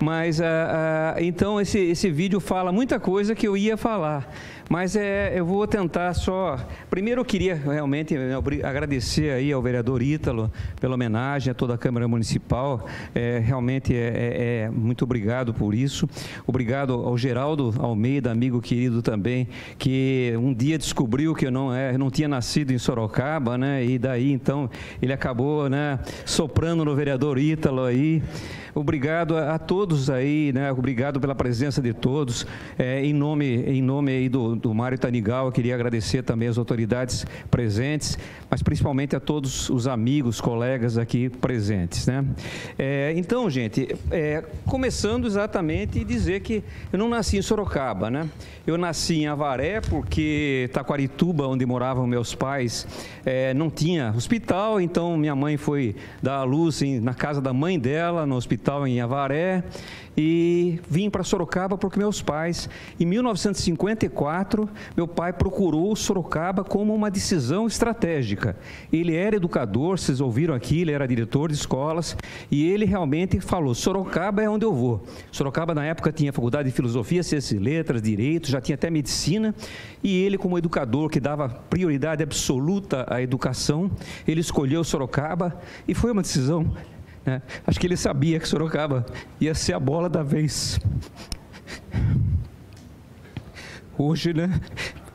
mas, ah, ah, então, esse, esse vídeo fala muita coisa que eu ia falar. Mas é, eu vou tentar só. Primeiro, eu queria realmente né, agradecer aí ao vereador Ítalo pela homenagem a toda a Câmara Municipal. É, realmente é, é, é, muito obrigado por isso. Obrigado ao Geraldo Almeida, amigo querido também, que um dia descobriu que eu não, é, não tinha nascido em Sorocaba, né? E daí então ele acabou, né, soprando no vereador Ítalo aí. Obrigado a, a todos aí, né? Obrigado pela presença de todos. É, em nome, em nome aí do, do Mário Tanigal, eu queria agradecer também as autoridades presentes, mas principalmente a todos os amigos, colegas aqui presentes, né? É, então, gente, é, começando exatamente dizer que eu não nasci em Sorocaba, né? Eu nasci em Avaré porque Taquarituba, onde moravam meus pais, é, não tinha hospital, então minha mãe foi dar a luz em, na casa da mãe dela, no hospital hospital em Avaré e vim para Sorocaba porque meus pais, em 1954, meu pai procurou Sorocaba como uma decisão estratégica. Ele era educador, vocês ouviram aqui, ele era diretor de escolas e ele realmente falou: Sorocaba é onde eu vou. Sorocaba na época tinha faculdade de filosofia, ciências e letras, direito, já tinha até medicina e ele como educador que dava prioridade absoluta à educação, ele escolheu Sorocaba e foi uma decisão né? Acho que ele sabia que Sorocaba ia ser a bola da vez. Hoje, né?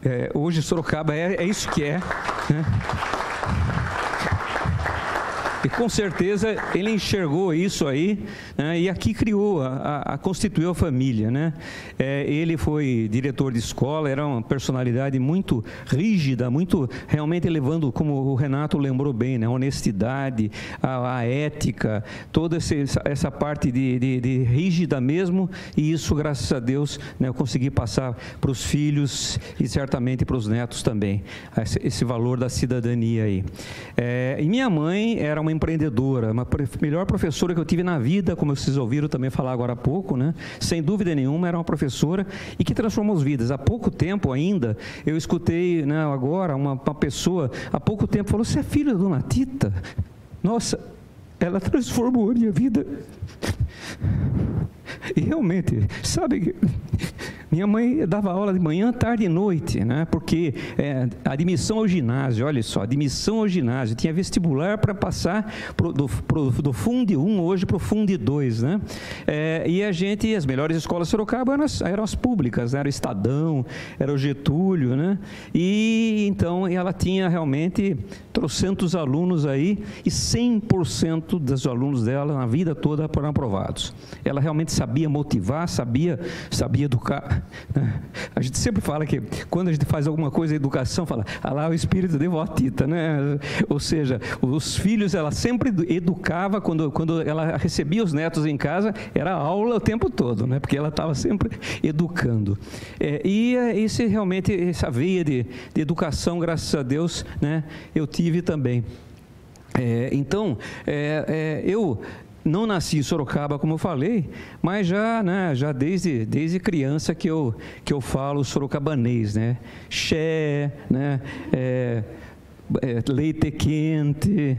É, hoje Sorocaba é, é, isso que é. Né? E com certeza ele enxergou isso aí né, e aqui criou, a, a, constituiu a família. Né? É, ele foi diretor de escola, era uma personalidade muito rígida, muito realmente levando, como o Renato lembrou bem, né, a honestidade, a, a ética, toda esse, essa parte de, de, de, rígida mesmo, e isso, graças a Deus, né, eu consegui passar para os filhos e certamente para os netos também, esse, esse valor da cidadania aí. É, e minha mãe era uma uma empreendedora, uma melhor professora que eu tive na vida, como vocês ouviram também falar agora há pouco, né? Sem dúvida nenhuma, era uma professora e que transformou as vidas. Há pouco tempo ainda, eu escutei, né, agora, uma, uma pessoa, há pouco tempo, falou: Você é filho da dona Tita? Nossa, ela transformou a minha vida. E realmente, sabe, minha mãe dava aula de manhã, tarde e noite, né? porque é, admissão ao ginásio, olha só, admissão ao ginásio, tinha vestibular para passar pro, do, pro, do Funde 1 hoje para o Funde 2. Né? É, e a gente, as melhores escolas de Sorocaba eram as, eram as públicas, né? era o Estadão, era o Getúlio, né? e então ela tinha realmente trocentos alunos aí e 100% dos alunos dela na vida toda foram aprovados. Ela realmente sabia motivar, sabia, sabia educar. Né? A gente sempre fala que quando a gente faz alguma coisa em educação, fala, ah lá o espírito de votita, né? Ou seja, os filhos, ela sempre educava, quando, quando ela recebia os netos em casa, era aula o tempo todo, né? Porque ela estava sempre educando. É, e é, esse realmente, essa veia de, de educação, graças a Deus, né? Eu tive também. É, então, é, é, eu não nasci em Sorocaba, como eu falei, mas já, né, já desde, desde criança que eu, que eu falo sorocabanês, né? Xé, né? É, é, leite quente,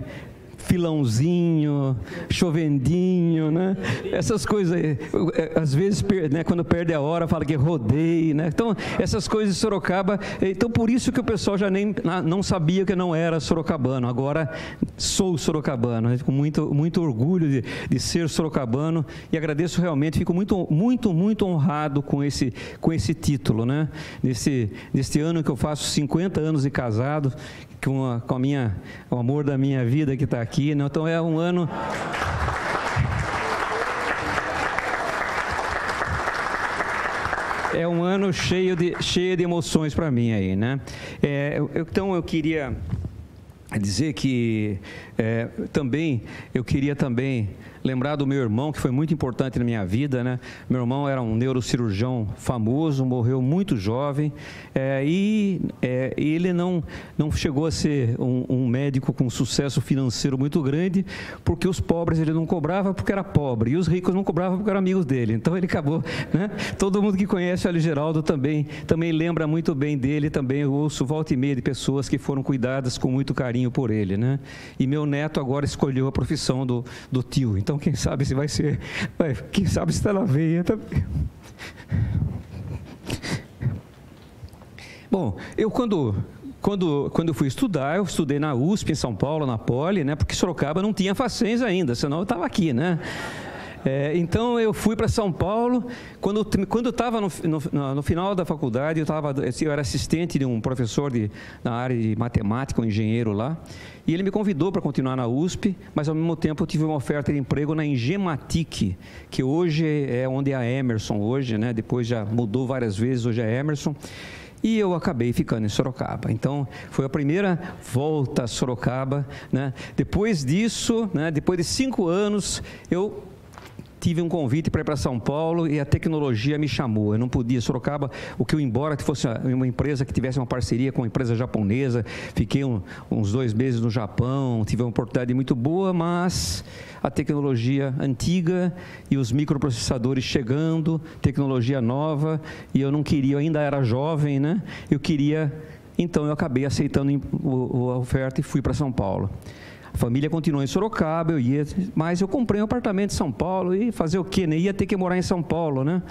filãozinho, chovendinho, né? Essas coisas, é, às vezes, né, quando perde a hora, fala que rodei, né? Então, essas coisas de Sorocaba, então por isso que o pessoal já nem não sabia que não era sorocabano. Agora sou sorocabano, né? com muito muito orgulho de, de ser sorocabano e agradeço realmente, fico muito muito muito honrado com esse com esse título, né? Nesse neste ano que eu faço 50 anos de casado, com a, com a minha, o amor da minha vida que está aqui. Né? Então é um ano. É um ano cheio de, cheio de emoções para mim aí, né? É, eu, então eu queria dizer que é, também eu queria também lembrar do meu irmão, que foi muito importante na minha vida. Né? Meu irmão era um neurocirurgião famoso, morreu muito jovem é, e é, ele não, não chegou a ser um, um, médico com sucesso financeiro muito grande, porque os pobres ele não cobrava porque era pobre e os ricos não cobravam porque eram amigos dele. Então ele acabou. Né? Todo mundo que conhece o Ali Geraldo também, também lembra muito bem dele. Também eu ouço volta e meia de pessoas que foram cuidadas com muito carinho por ele. Né? E meu neto agora escolheu a profissão do, do tio. Então, quem sabe se vai ser. Quem sabe se está na veia também. Bom, eu quando quando, quando eu fui estudar, eu estudei na USP, em São Paulo, na Poli, né, porque Sorocaba não tinha facens ainda, senão eu estava aqui, né? É, então eu fui para São Paulo. Quando, quando eu estava no, no, no, final da faculdade, eu, tava, eu era assistente de um professor de, na área de matemática, um engenheiro lá. E ele me convidou para continuar na USP, mas ao mesmo tempo eu tive uma oferta de emprego na Engematic, que hoje é onde é a Emerson, hoje, né? depois já mudou várias vezes, hoje é Emerson. E eu acabei ficando em Sorocaba. Então, foi a primeira volta a Sorocaba. Né? Depois disso, né, depois de cinco anos, eu tive um convite para ir para São Paulo e a tecnologia me chamou. Eu não podia. Sorocaba, o que eu embora fosse uma empresa que tivesse uma parceria com uma empresa japonesa, fiquei um, uns dois meses no Japão, tive uma oportunidade muito boa, mas a tecnologia antiga e os microprocessadores chegando, tecnologia nova, e eu não queria, eu ainda era jovem, né? Eu queria, então eu acabei aceitando a oferta e fui para São Paulo. A família continuou em Sorocaba, eu ia, mas eu comprei um apartamento em São Paulo e fazer o quê? Né? Ia ter que morar em São Paulo, né?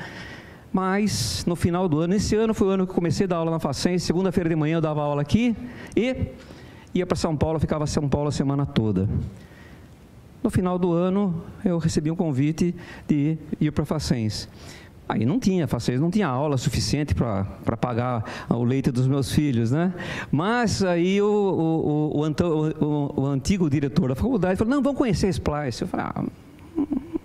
Mas no final do ano, esse ano foi o ano que comecei a dar aula na Facens, segunda-feira de manhã eu dava aula aqui e ia para São Paulo, ficava em São Paulo a semana toda. No final do ano, eu recebi um convite de ir para Facens. Aí não tinha, vocês não tinha aula suficiente para pagar o leite dos meus filhos, né? Mas aí o, o, o, o, antigo diretor da faculdade falou, não, vamos conhecer a Splice. Eu falei, ah,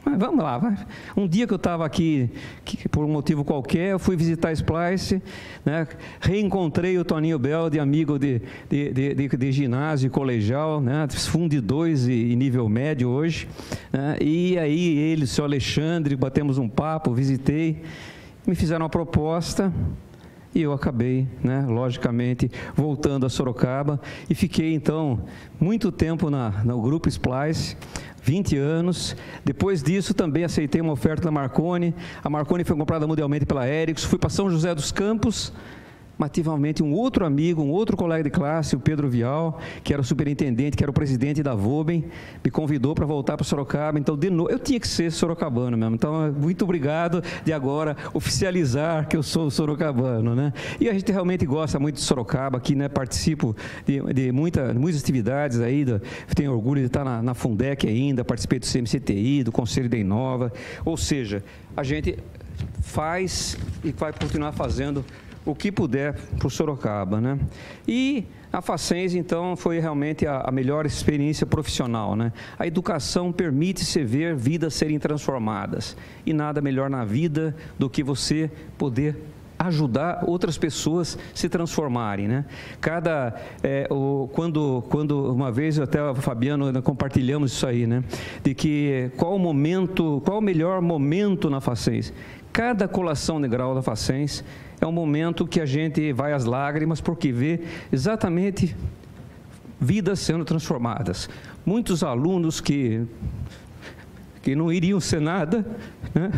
mas vamos lá, vai. Um dia que eu estava aqui, que, por um motivo qualquer, eu fui visitar Splice, né? reencontrei o Toninho Belde, amigo de, de, de, de, de ginásio colegial, né? fundo 2 e, e, nível médio hoje. Né? E aí ele, o seu Alexandre, batemos um papo, visitei, me fizeram uma proposta, e eu acabei, né, logicamente, voltando a Sorocaba e fiquei então muito tempo na, no grupo Splice, 20 anos. Depois disso, também aceitei uma oferta da Marconi. A Marconi foi comprada mundialmente pela Ericsson. Fui para São José dos Campos mas tive um outro amigo, um outro colega de classe, o Pedro Vial, que era o superintendente, que era o presidente da Voben, me convidou para voltar para Sorocaba. Então, de novo, eu tinha que ser sorocabano mesmo. Então, muito obrigado de agora oficializar que eu sou sorocabano, né? E a gente realmente gosta muito de Sorocaba, aqui, né? Participo de, de muita, muitas atividades aí, tenho orgulho de estar na, na Fundec ainda, participei do CMCTI, do Conselho da Inova, ou seja, a gente faz e vai continuar fazendo o que puder para o Sorocaba. Né? E a Facens, então, foi realmente a, a, melhor experiência profissional. Né? A educação permite-se ver vidas serem transformadas. E nada melhor na vida do que você poder ajudar outras pessoas se transformarem, né? Cada é, o, quando quando uma vez até o Fabiano compartilhamos isso aí, né? De que qual o momento, qual o melhor momento na Facens? Cada colação de grau da Facens é um momento que a gente vai às lágrimas porque vê exatamente vidas sendo transformadas. Muitos alunos que, que não iriam ser nada, né?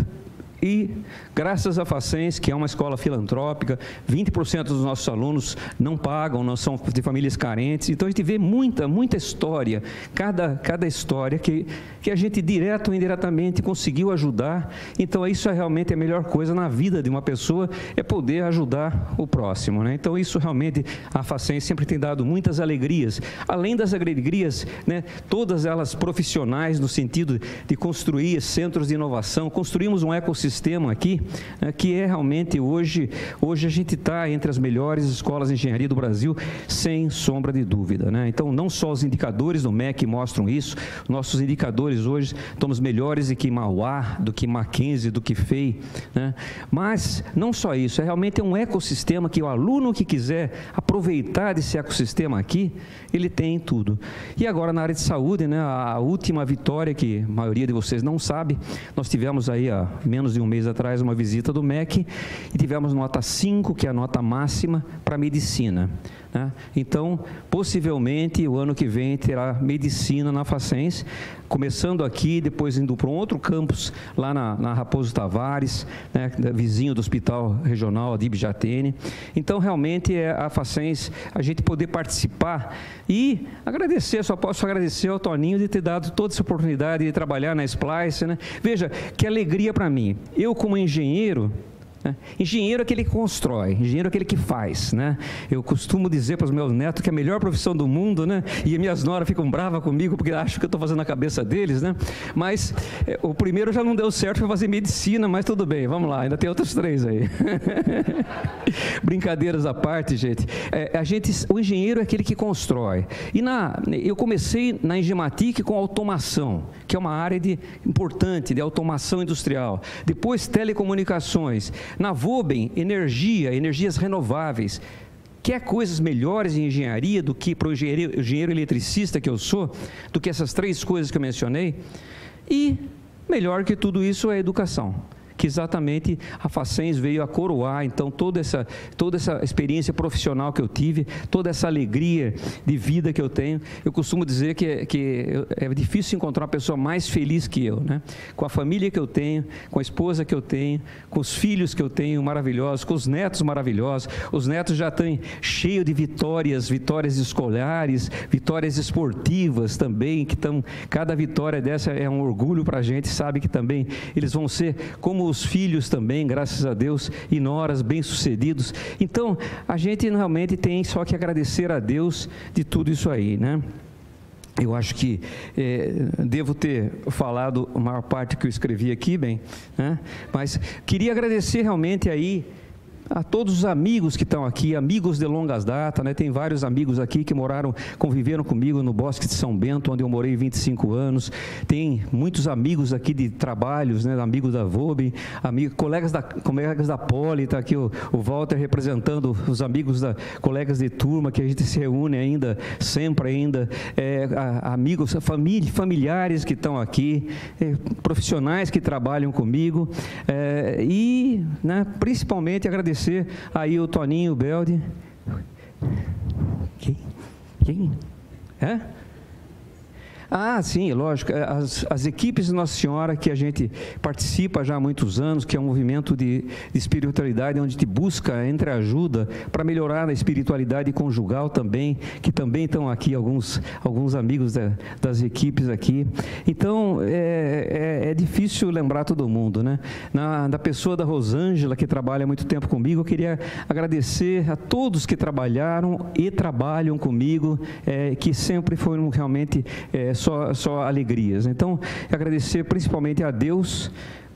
E, graças à Facens, que é uma escola filantrópica, 20% dos nossos alunos não pagam, não são de famílias carentes. Então, a gente vê muita, muita história, cada, cada história que, que a gente, direto ou indiretamente, conseguiu ajudar. Então, isso é realmente a melhor coisa na vida de uma pessoa, é poder ajudar o próximo. Né? Então, isso realmente, a Facens sempre tem dado muitas alegrias. Além das alegrias, né, todas elas profissionais, no sentido de construir centros de inovação, construímos um ecossistema ecossistema aqui, né, que é realmente hoje, hoje a gente está entre as melhores escolas de engenharia do Brasil, sem sombra de dúvida. Né? Então, não só os indicadores do MEC mostram isso, nossos indicadores hoje estamos melhores do que Mauá, do que Mackenzie, do que FEI, né? mas não só isso, é realmente um ecossistema que o aluno que quiser aproveitar desse ecossistema aqui, ele tem tudo. E agora na área de saúde, né, a última vitória que a maioria de vocês não sabe, nós tivemos aí há menos de um mês atrás uma visita do MEC e tivemos nota 5, que é a nota máxima para medicina. Né? Então, possivelmente, o ano que vem terá medicina na Facens, começando aqui, depois indo para um outro campus, lá na, na Raposo Tavares, né, vizinho do Hospital Regional Adib Jatene. Então, realmente, é a Facens, a gente poder participar e agradecer, só posso agradecer ao Toninho de ter dado toda essa oportunidade de trabalhar na Splice. Né? Veja, que alegria para mim. Eu, como engenheiro, né? Engenheiro é aquele que constrói, engenheiro é aquele que faz. Né? Eu costumo dizer para os meus netos que é a melhor profissão do mundo, né? e minhas noras ficam bravas comigo porque acham que eu estou fazendo a cabeça deles. Né? Mas é, o primeiro já não deu certo, foi fazer medicina, mas tudo bem, vamos lá, ainda tem outros três aí. Brincadeiras à parte, gente. É, a gente. O engenheiro é aquele que constrói. E na, eu comecei na Engematic com automação, que é uma área de, importante de automação industrial. Depois, telecomunicações. Na Voben, energia, energias renováveis. Quer coisas melhores em engenharia do que para o engenheiro, engenheiro eletricista que eu sou, do que essas três coisas que eu mencionei? E melhor que tudo isso é a educação que exatamente a Facens veio a coroar, então, toda essa, toda essa experiência profissional que eu tive, toda essa alegria de vida que eu tenho. Eu costumo dizer que, que é difícil encontrar uma pessoa mais feliz que eu, né? Com a família que eu tenho, com a esposa que eu tenho, com os filhos que eu tenho maravilhosos, com os netos maravilhosos. Os netos já estão cheios de vitórias, vitórias escolares, vitórias esportivas também, que estão, cada vitória dessa é um orgulho para a gente, sabe que também eles vão ser como os filhos também, graças a Deus, e noras bem-sucedidos. Então, a gente realmente tem só que agradecer a Deus de tudo isso aí, né? Eu acho que é, devo ter falado a maior parte que eu escrevi aqui, bem, né? mas queria agradecer realmente aí a todos os amigos que estão aqui, amigos de longas datas, né? Tem vários amigos aqui que moraram, conviveram comigo no Bosque de São Bento, onde eu morei 25 anos. Tem muitos amigos aqui de trabalhos, né? Amigos da VOB, amigos, colegas da, colegas da Poli, está aqui o, o, Walter representando os amigos da, colegas de turma que a gente se reúne ainda, sempre ainda, é, a, amigos, família, familiares que estão aqui, é, profissionais que trabalham comigo, é, e né, principalmente agradecer agradecer aí o Toninho Belde. Quem? Quem? É? Ah, sim, lógico. É, as, as equipes de Nossa Senhora que a gente participa já há muitos anos, que é um movimento de, de espiritualidade, onde gente busca entre ajuda para melhorar a espiritualidade conjugal também, que também estão aqui alguns, alguns amigos da, das equipes aqui. Então, é, é, é, difícil lembrar todo mundo, né? Na, da pessoa da Rosângela, que trabalha há muito tempo comigo, eu queria agradecer a todos que trabalharam e trabalham comigo, é, que sempre foram realmente é, só, só alegrias. Então, agradecer principalmente a Deus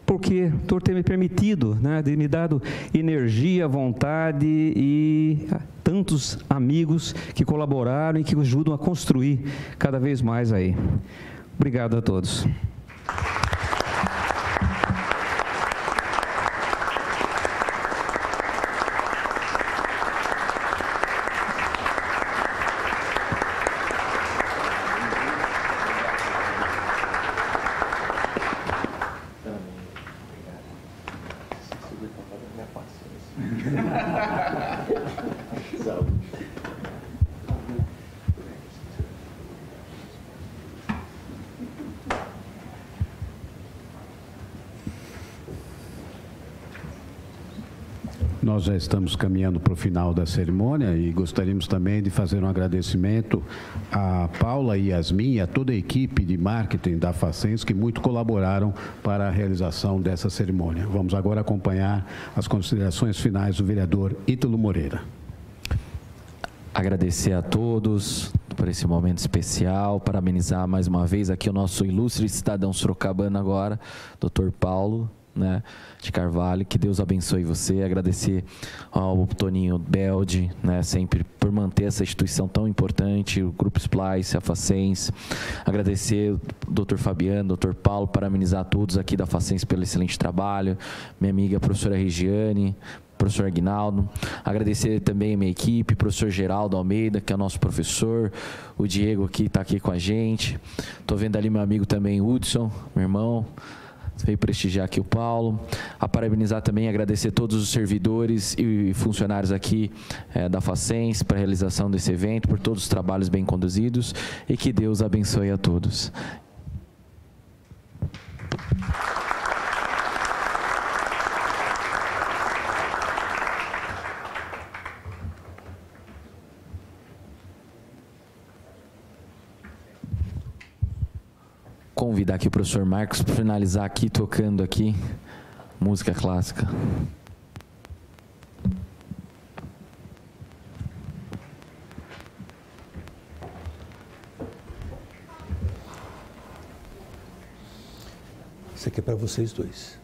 porque por ter me permitido, né, de me dado energia, vontade e tantos amigos que colaboraram e que ajudam a construir cada vez mais aí. Obrigado a todos. Nós já estamos caminhando para o final da cerimônia e gostaríamos também de fazer um agradecimento a Paula e Yasmin e a toda a equipe de marketing da Facens que muito colaboraram para a realização dessa cerimônia. Vamos agora acompanhar as considerações finais do vereador Ítalo Moreira. Agradecer a todos por esse momento especial, parabenizar mais uma vez aqui o nosso ilustre cidadão sorocabano agora, doutor Paulo, né, de Carvalho. Que Deus abençoe você. Agradecer ao Toninho Belde, né, sempre por manter essa instituição tão importante, o Grupo Splice, a Facens. Agradecer o Dr. Fabiano, Dr. Paulo, parabenizar todos aqui da Facens pelo excelente trabalho. Minha amiga professora Regiane, professor Aguinaldo. Agradecer também a minha equipe, professor Geraldo Almeida, que é nosso professor, o Diego aqui está aqui com a gente. Estou vendo ali meu amigo também, Hudson, meu irmão veio prestigiar aqui o Paulo. A parabenizar também, agradecer todos os servidores e funcionários aqui é, da Facens para a realização desse evento, por todos os trabalhos bem conduzidos e que Deus abençoe a todos. Convidar aqui o professor Marcos para finalizar aqui tocando aqui música clássica. Isso aqui é para vocês dois.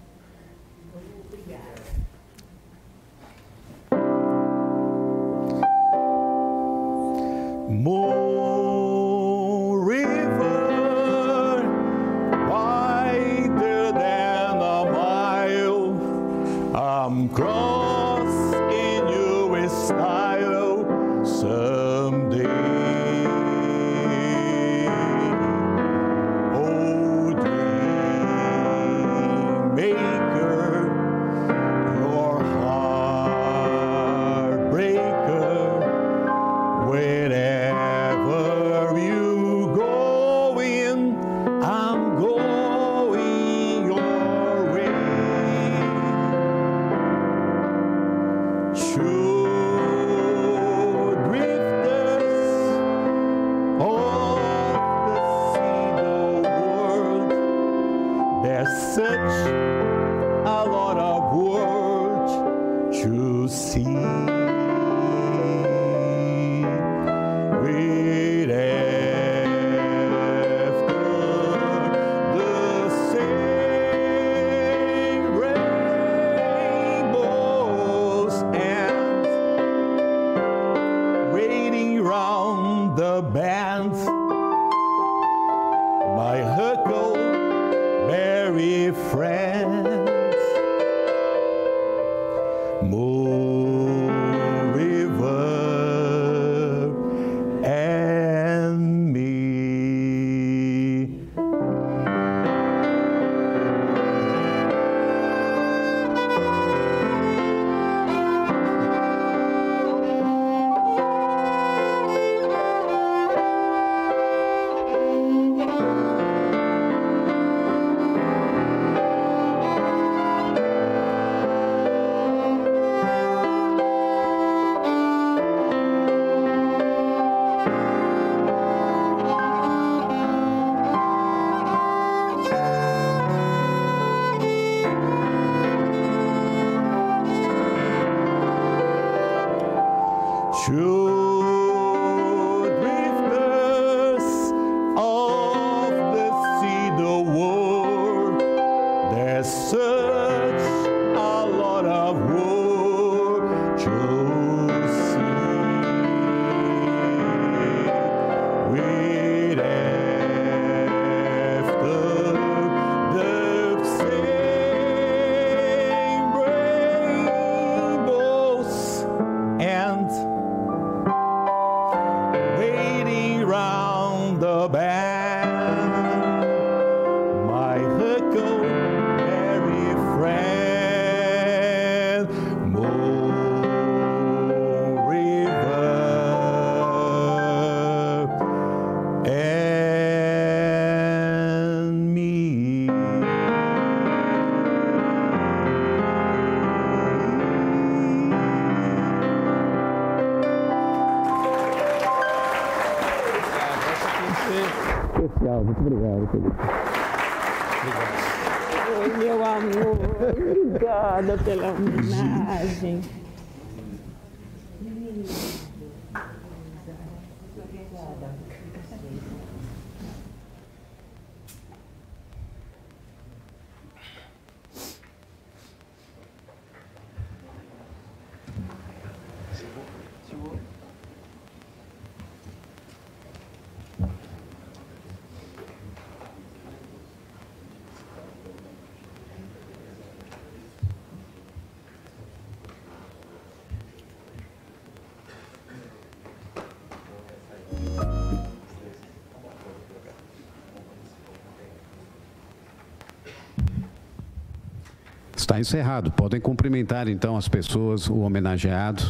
Está encerrado. Podem cumprimentar então as pessoas, o homenageado.